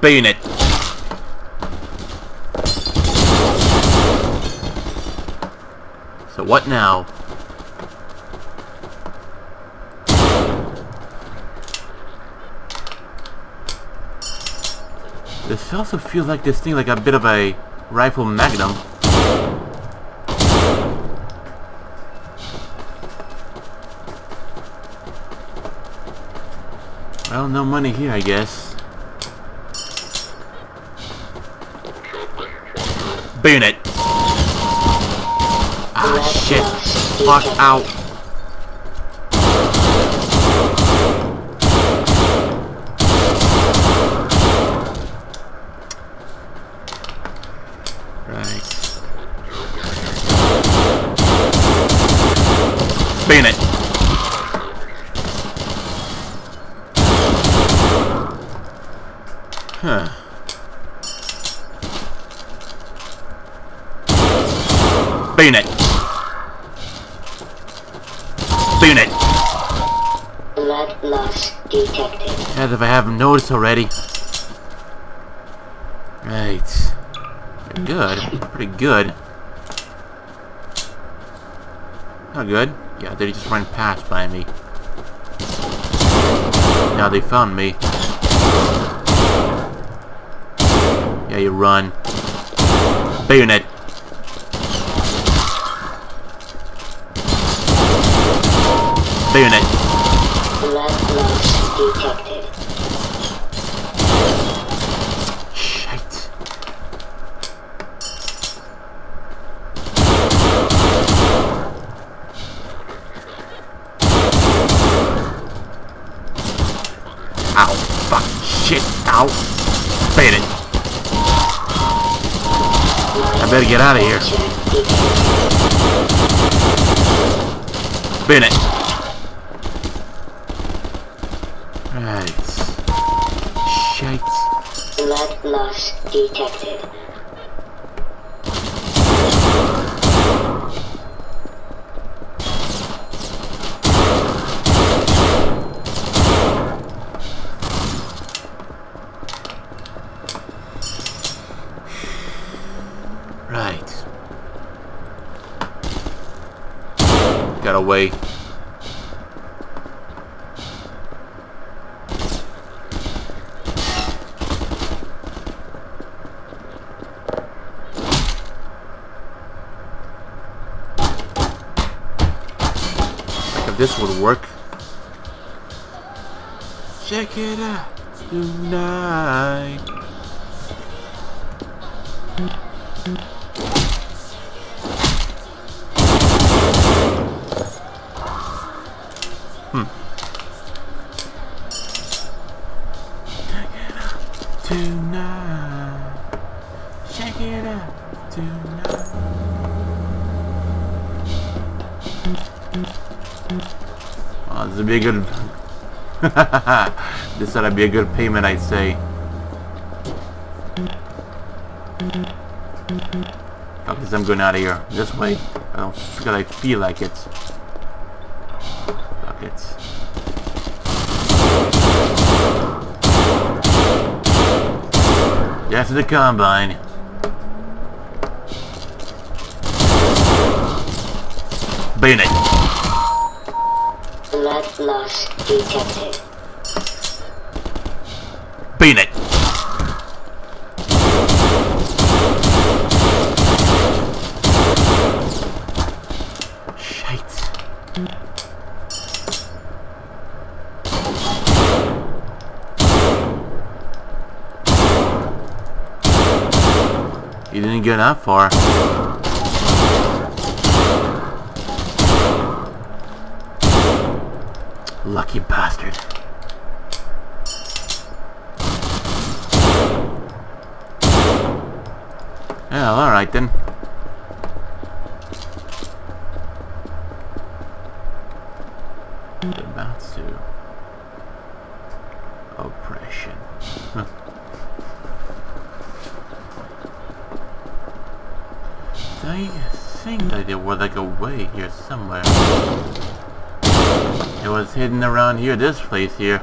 Bayonet. So what now? This also feels like this thing like a bit of a rifle magnum. Well, no money here, I guess. Bayonet. Ah, shit. Fuck out. Right. Bayonet. Huh. Bayonet. Bayonet. Blood loss detected. As if I haven't noticed already. Right. Pretty good. Pretty good. Not good. Yeah, they just ran past by me. Now they found me. Yeah, you run. Bayonet. Bayonet. Blood loss detected. Shite. Ow. Fuck. Shit. Ow. Bayonet. I better get out of here. Detected. Bayonet. Right. Shite. Blood loss detected. Right. If this would work. Check it out tonight. *laughs* this ought to be a good payment, I'd say. Oh, Fuck this, I'm going out of here. This way. I don't because I feel like it. Fuck it. Yes, the combine. Bayonet. Blood loss detected. Bayonet. Shite. You didn't get that far. Lucky bastard. Yeah, alright then. About to. Oppression. Huh. I think that there was like a way here somewhere. It was hidden around here, this place here.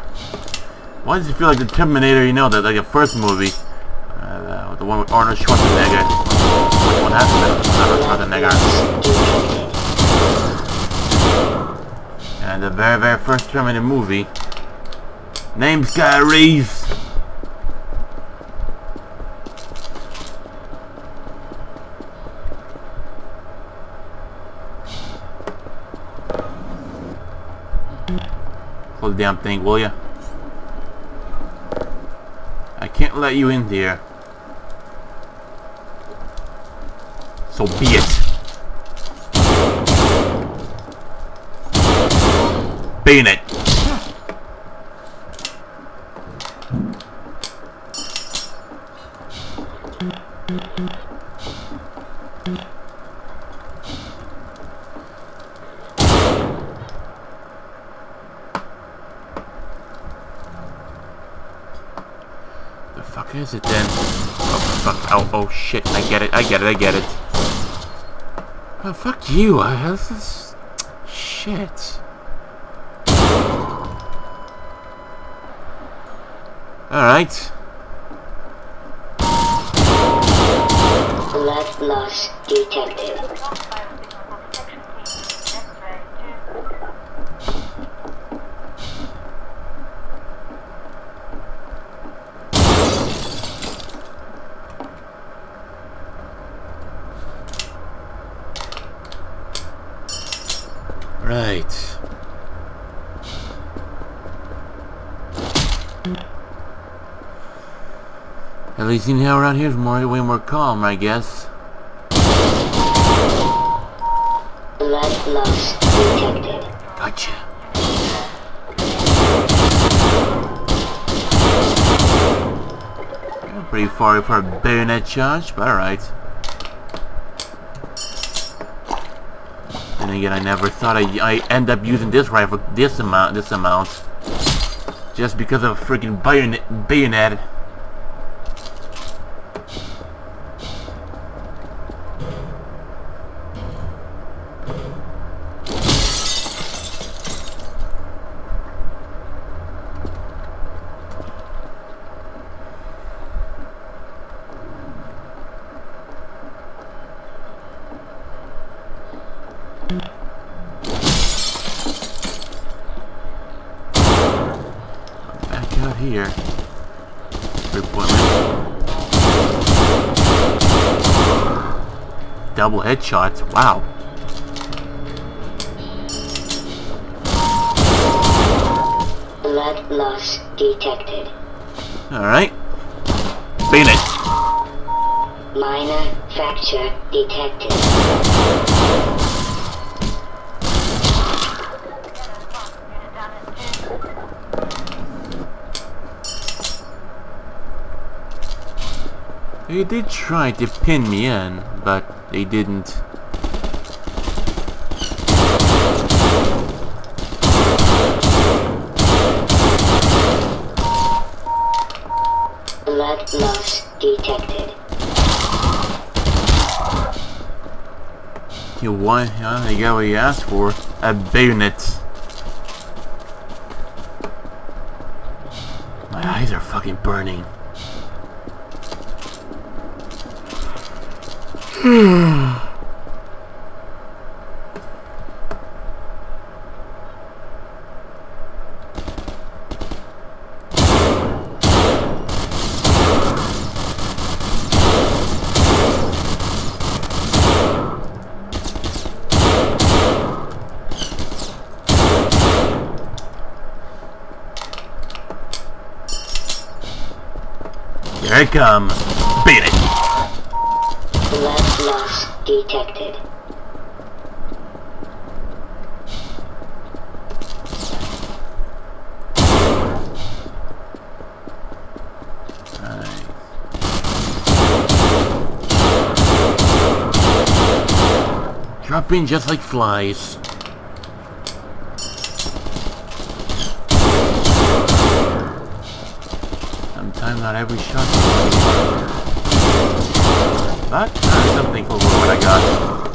Why does it feel like the Terminator, you know, that like the first movie? Uh, the one with Arnold Schwarzenegger. Which one has that? Arnold Schwarzenegger. And the very, very first Terminator movie. Name's Kyle Reese. Damn thing, will ya? I can't let you in there. So be it. Bayonet. The fuck is it then? Oh fuck! Oh oh shit! I get it! I get it! I get it! Oh fuck you! I this shit. All right. Blood loss detected. Right. Least in here around here is more way more calm, I guess. Gotcha. Pretty far for a bayonet charge, but alright. And again, I never thought I, I end up using this rifle this amount, this amount. Just because of a freaking bayonet. bayonet. Back out here. Three-point line. Headshots. Wow. Blood loss detected. Alright. Bayonet. Minor fracture detected. He did try to pin me in, but they didn't. Blood loss detected. You want? Yeah, you got what you asked for. A bayonet. My eyes are fucking burning. Here I come. Bayonet. Blood loss detected. Nice. Drop just like flies. Sometimes not every shot. But I'm so thankful for what I got.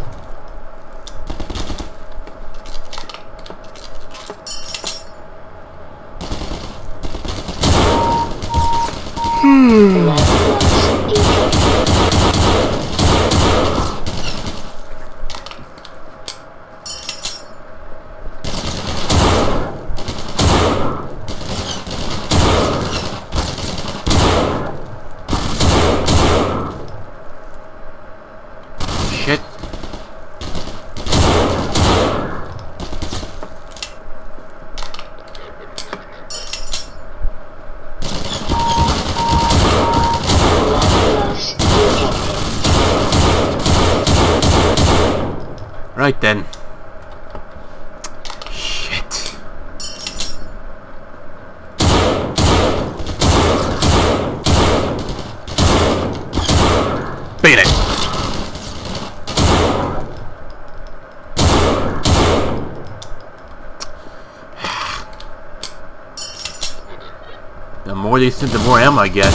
More ammo I get.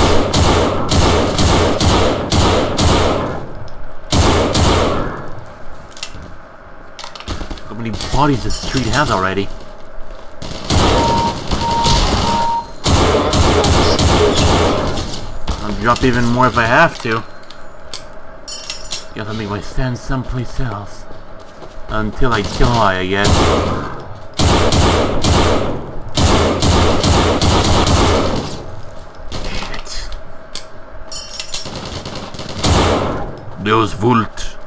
How many bodies the street has already? I'll drop even more if I have to. Guess I'll make my stand someplace else. Until I die, I guess. Shit. Vult.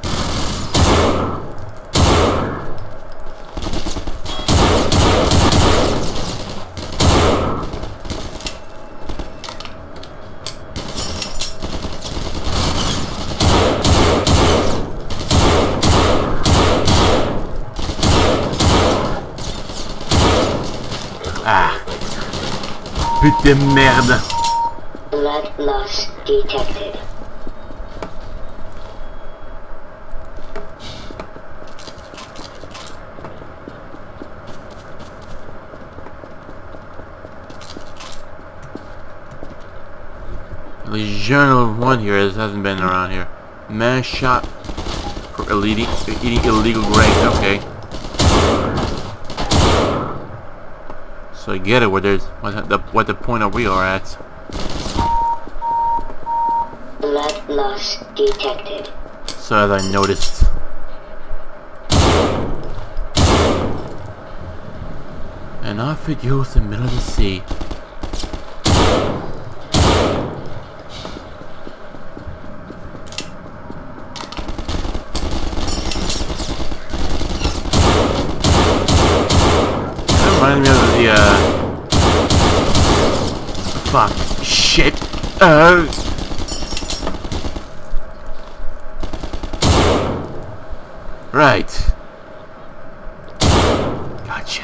Ah. Putain de merde. Blood loss detected. At least Journal 1 here this hasn't been around here. Man shot for eating illegal grain. Okay. So I get it where there's what the what the point of we are at. Blood loss detected. So as I noticed. And off it goes in the middle of the sea. That reminded me of the, uh... Fuck. Shit. Uh... Right. Gotcha.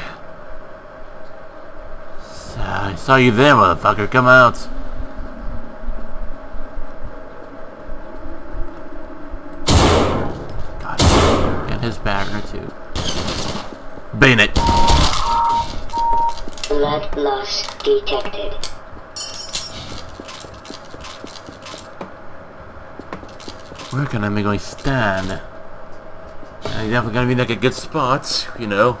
So, I saw you there, motherfucker. Come out. Got it. And his bagger, too. Bayonet. Blood loss detected. Can I make my stand? Uh, you definitely gotta be like a good spot, you know.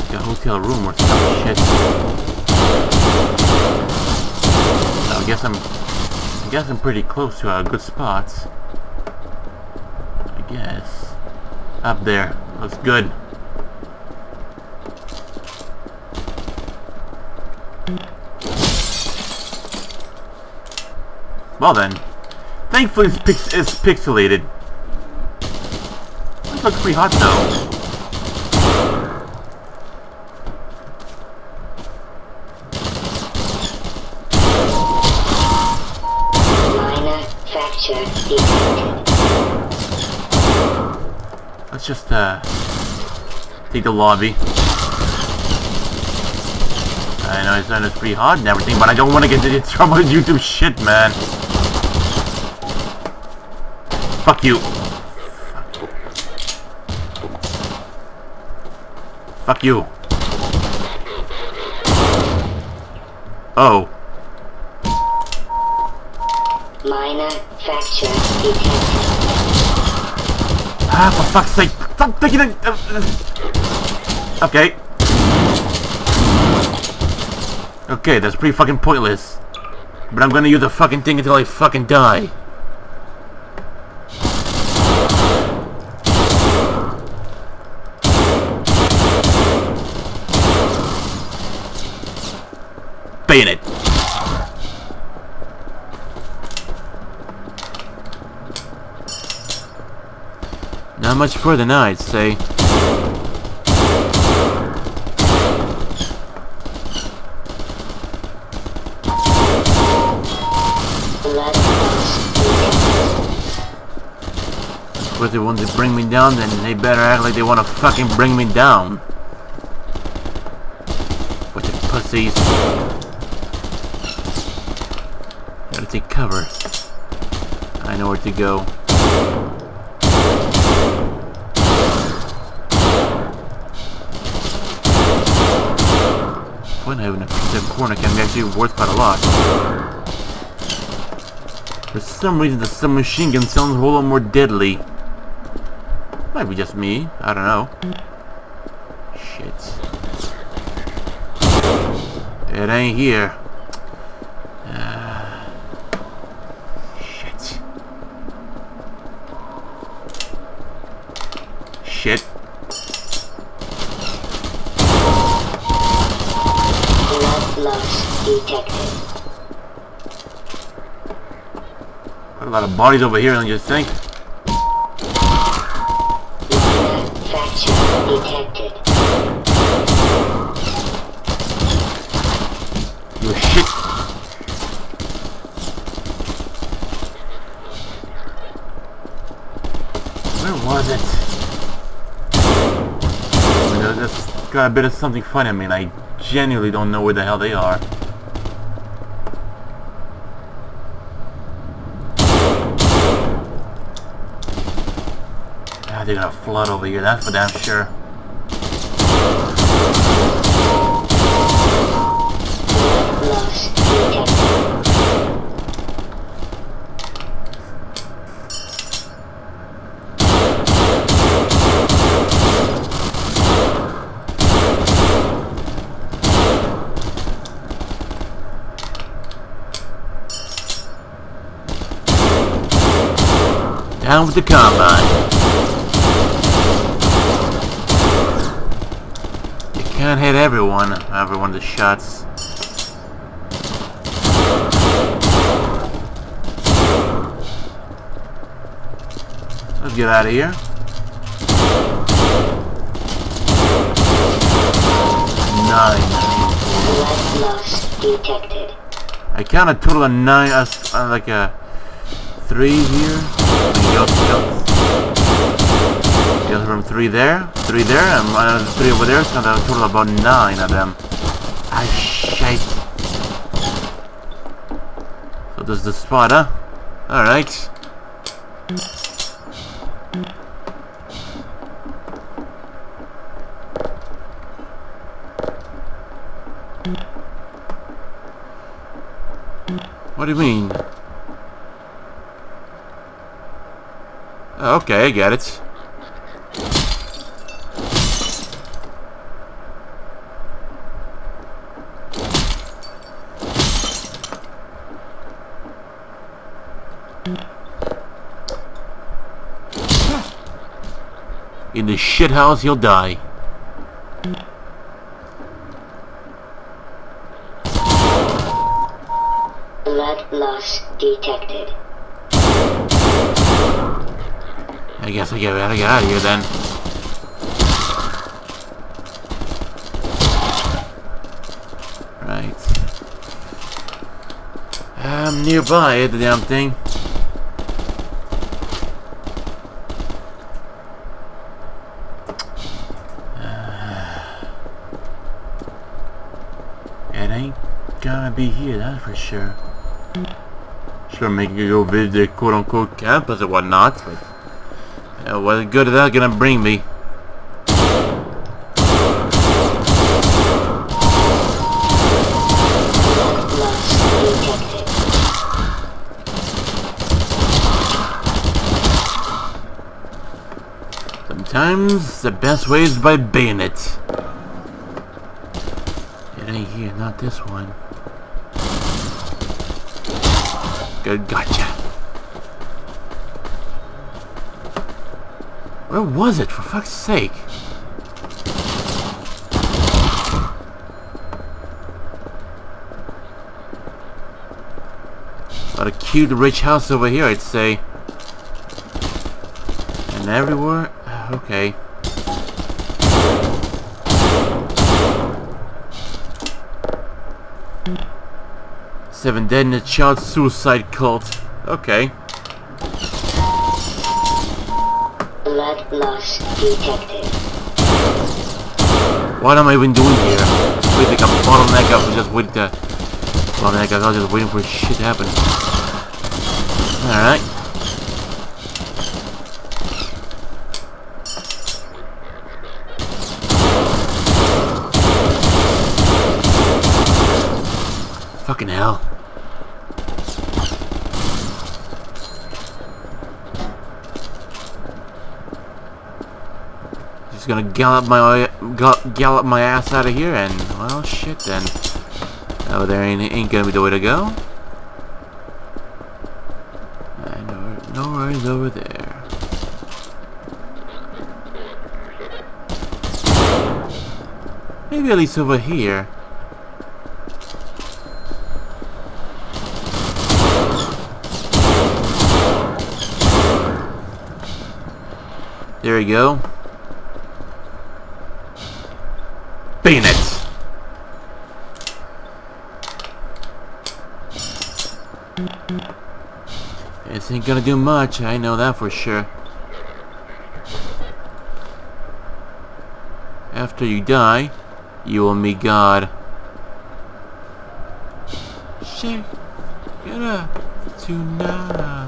Like a hotel room or some shit. So I guess I'm I guess I'm pretty close to a good spot. I guess. Up there. Looks good. Well then. Thankfully it's, pix it's pixelated. This looks pretty hot detected. Let's just uh take the lobby. I know it's, it's pretty hot and everything, but I don't want to get into trouble with YouTube shit, man. Fuck you. Fuck you. Oh. Minor fracture detected. Ah, for fuck's sake. Stop taking it. uh, uh. Okay. Okay, that's pretty fucking pointless. But I'm gonna use the fucking thing until I fucking die. Bayonet. Not much further now, I'd say. If they want to bring me down, then they better act like they want to fucking bring me down. Bunch of pussies. Gotta take cover. I know where to go. Having a corner can be actually worth quite a lot. For some reason, the submachine gun sounds a whole lot more deadly. Might be just me. I don't know. Shit. It ain't here. Uh, shit. Shit. Blood loss detected. Got a lot of bodies over here, don't you think? You shit. Where was it? I mean, got a bit of something funny. I mean, I genuinely don't know where the hell they are. they're gonna flood over here, that's for damn sure. down with the combine. Hit everyone, every one of the shots. Let's get out of here. Nine. I count a total of nine, uh, uh, like a three here. And you go, go, goes from three there, three there, and uh, another three over there. So that's a total about nine of them. Ah, I shite. So there's the spot, huh? All right. What do you mean? Oh, okay, I get it. Shithouse, you'll die. Blood loss detected. I guess I gotta get out of here then. Right. I'm nearby the damn thing. It ain't here, that's for sure. Sure, making you go visit the quote-unquote campus or whatnot, but uh, what good is that gonna bring me? Sometimes the best way is by bayonet. It ain't here, not this one. Good, gotcha. Where was it, for fuck's sake? What a cute rich house over here, I'd say. And everywhere? Okay. Seven dead in a child suicide cult. Okay. Blood loss detected. What am I even doing here? Wait, like a bottleneck up and just wait to... Bottleneck up, I was just waiting for shit to happen. Alright. Fucking hell. Just gonna gallop my gallop my ass out of here, and well, shit then. Over there ain't, ain't gonna be the way to go. Know, no worries over there. Maybe at least over here. There we go. Bayonets! This ain't gonna do much, I know that for sure. After you die, you will meet God. Up tonight.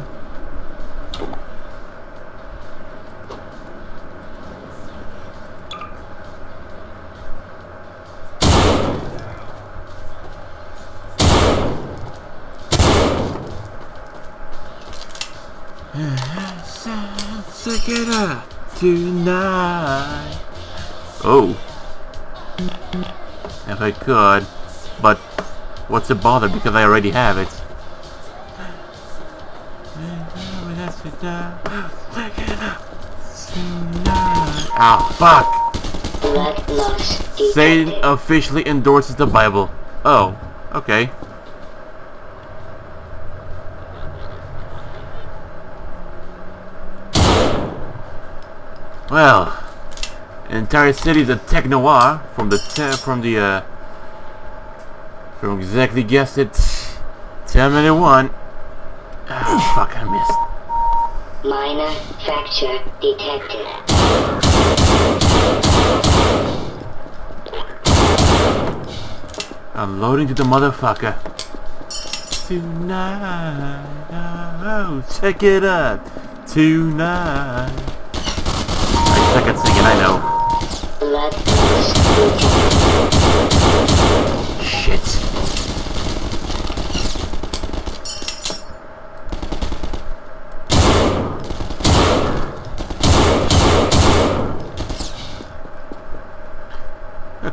Could, but what's the bother because I already have it. Ah, fuck! Satan officially endorses the Bible. Oh, okay. Well, entire city is a tech noir from the from the uh from exactly guessed it Terminator one. Ah, fuck, I missed. Minor fracture detected. I'm loading to the motherfucker. Tonight, oh, check it out. Tonight. I suck at singing, I know. Blood. Shit.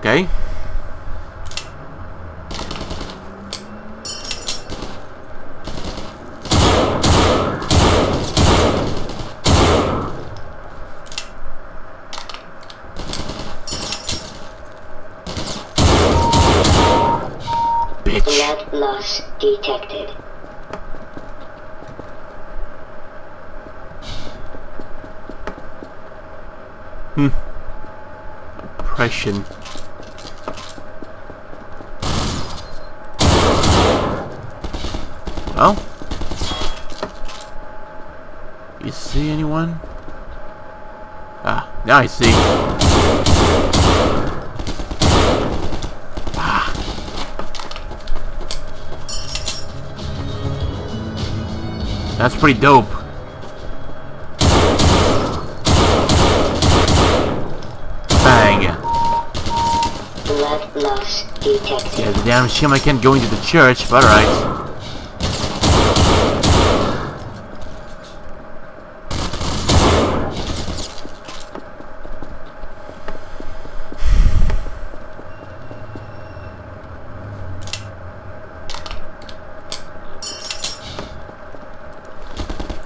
Okay. Bitch. Blood loss detected. Oppression. Well, you see anyone? I see. Ah. That's pretty dope. Bang. Blood loss detected. Yeah, the damn shame I can't go into the church, but alright.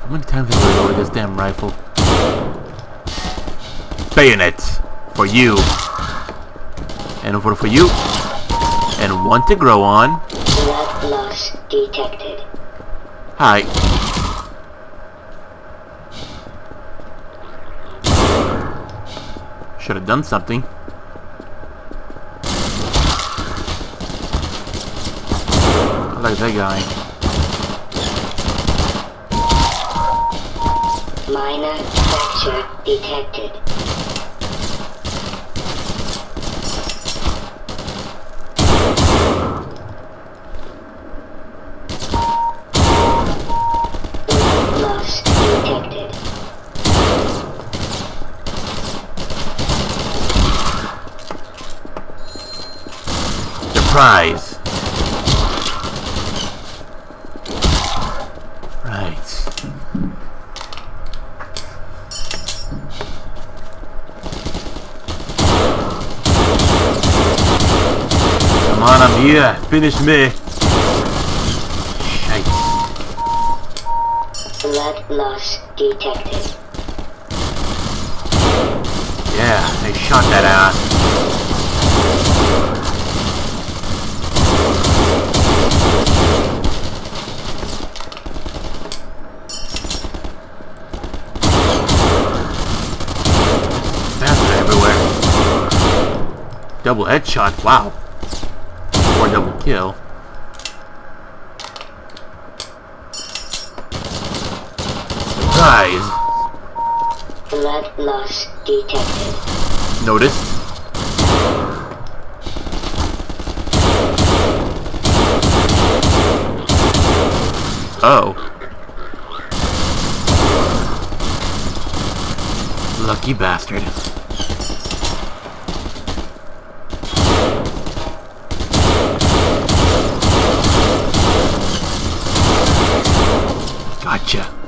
How many times have I loaded this damn rifle? Bayonet! For you! And for, for you! And one to grow on. Blood loss detected. Hi. Should have done something. I like that guy. Minor fracture detected. Blood loss detected. Surprise! Right. Come on, I'm here. Finish me. Shite. Blood loss detected. Yeah, they shot that ass. Double headshot, wow. Or double kill. Surprise! Blood loss detected. Noticed. Oh. Lucky bastard. Gotcha.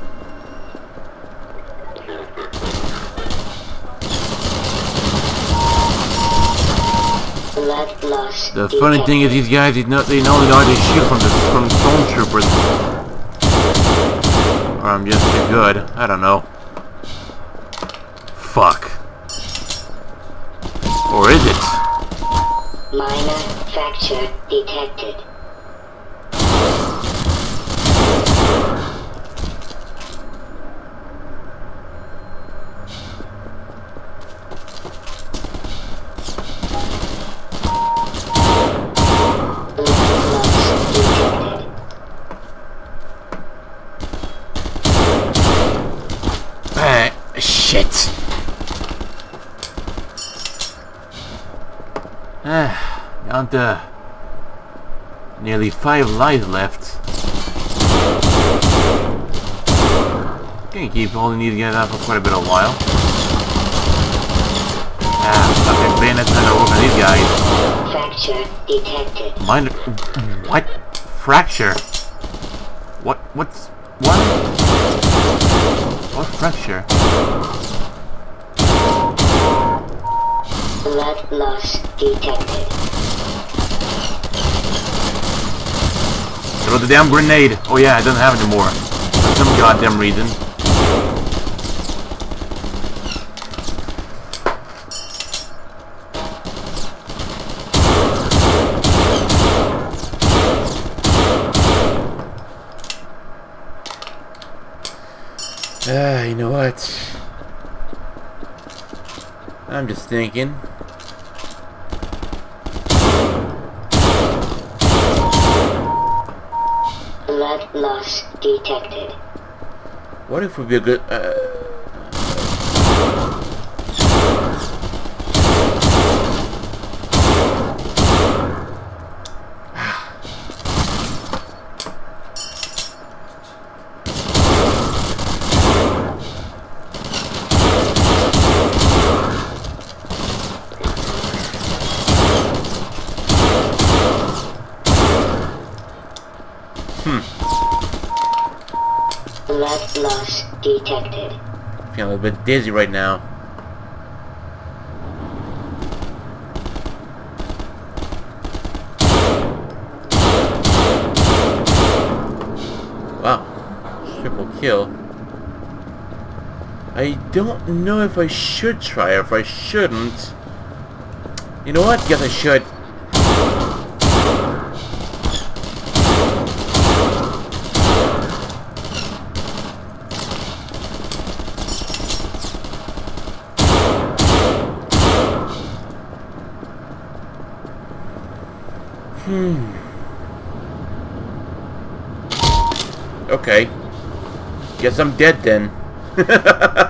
Blood loss The funny thing is these guys, they know, they know how to shoot from the from stormtroopers. Or I'm just too good. I don't know. Fuck. Or is it? Minor fracture detected. Blood loss detected. Ah, shit. Ah, down to nearly five lives left. Gonna keep holding these guys out for quite a bit of while. Ah, fucking bayonets trying to work on these guys. Fracture detected. Minor... What? Fracture? What? What's... What? What fracture? Blood loss detected. Throw the damn grenade! Oh yeah, it doesn't have it anymore. For some goddamn reason. Ah, you know what? I'm just thinking. Blood loss detected. What if we be a good... Uh, Blood loss detected. feeling a little bit dizzy right now. Wow. Triple kill. I don't know if I should try or if I shouldn't. You know what? Guess I should. Okay. Guess I'm dead then. *laughs*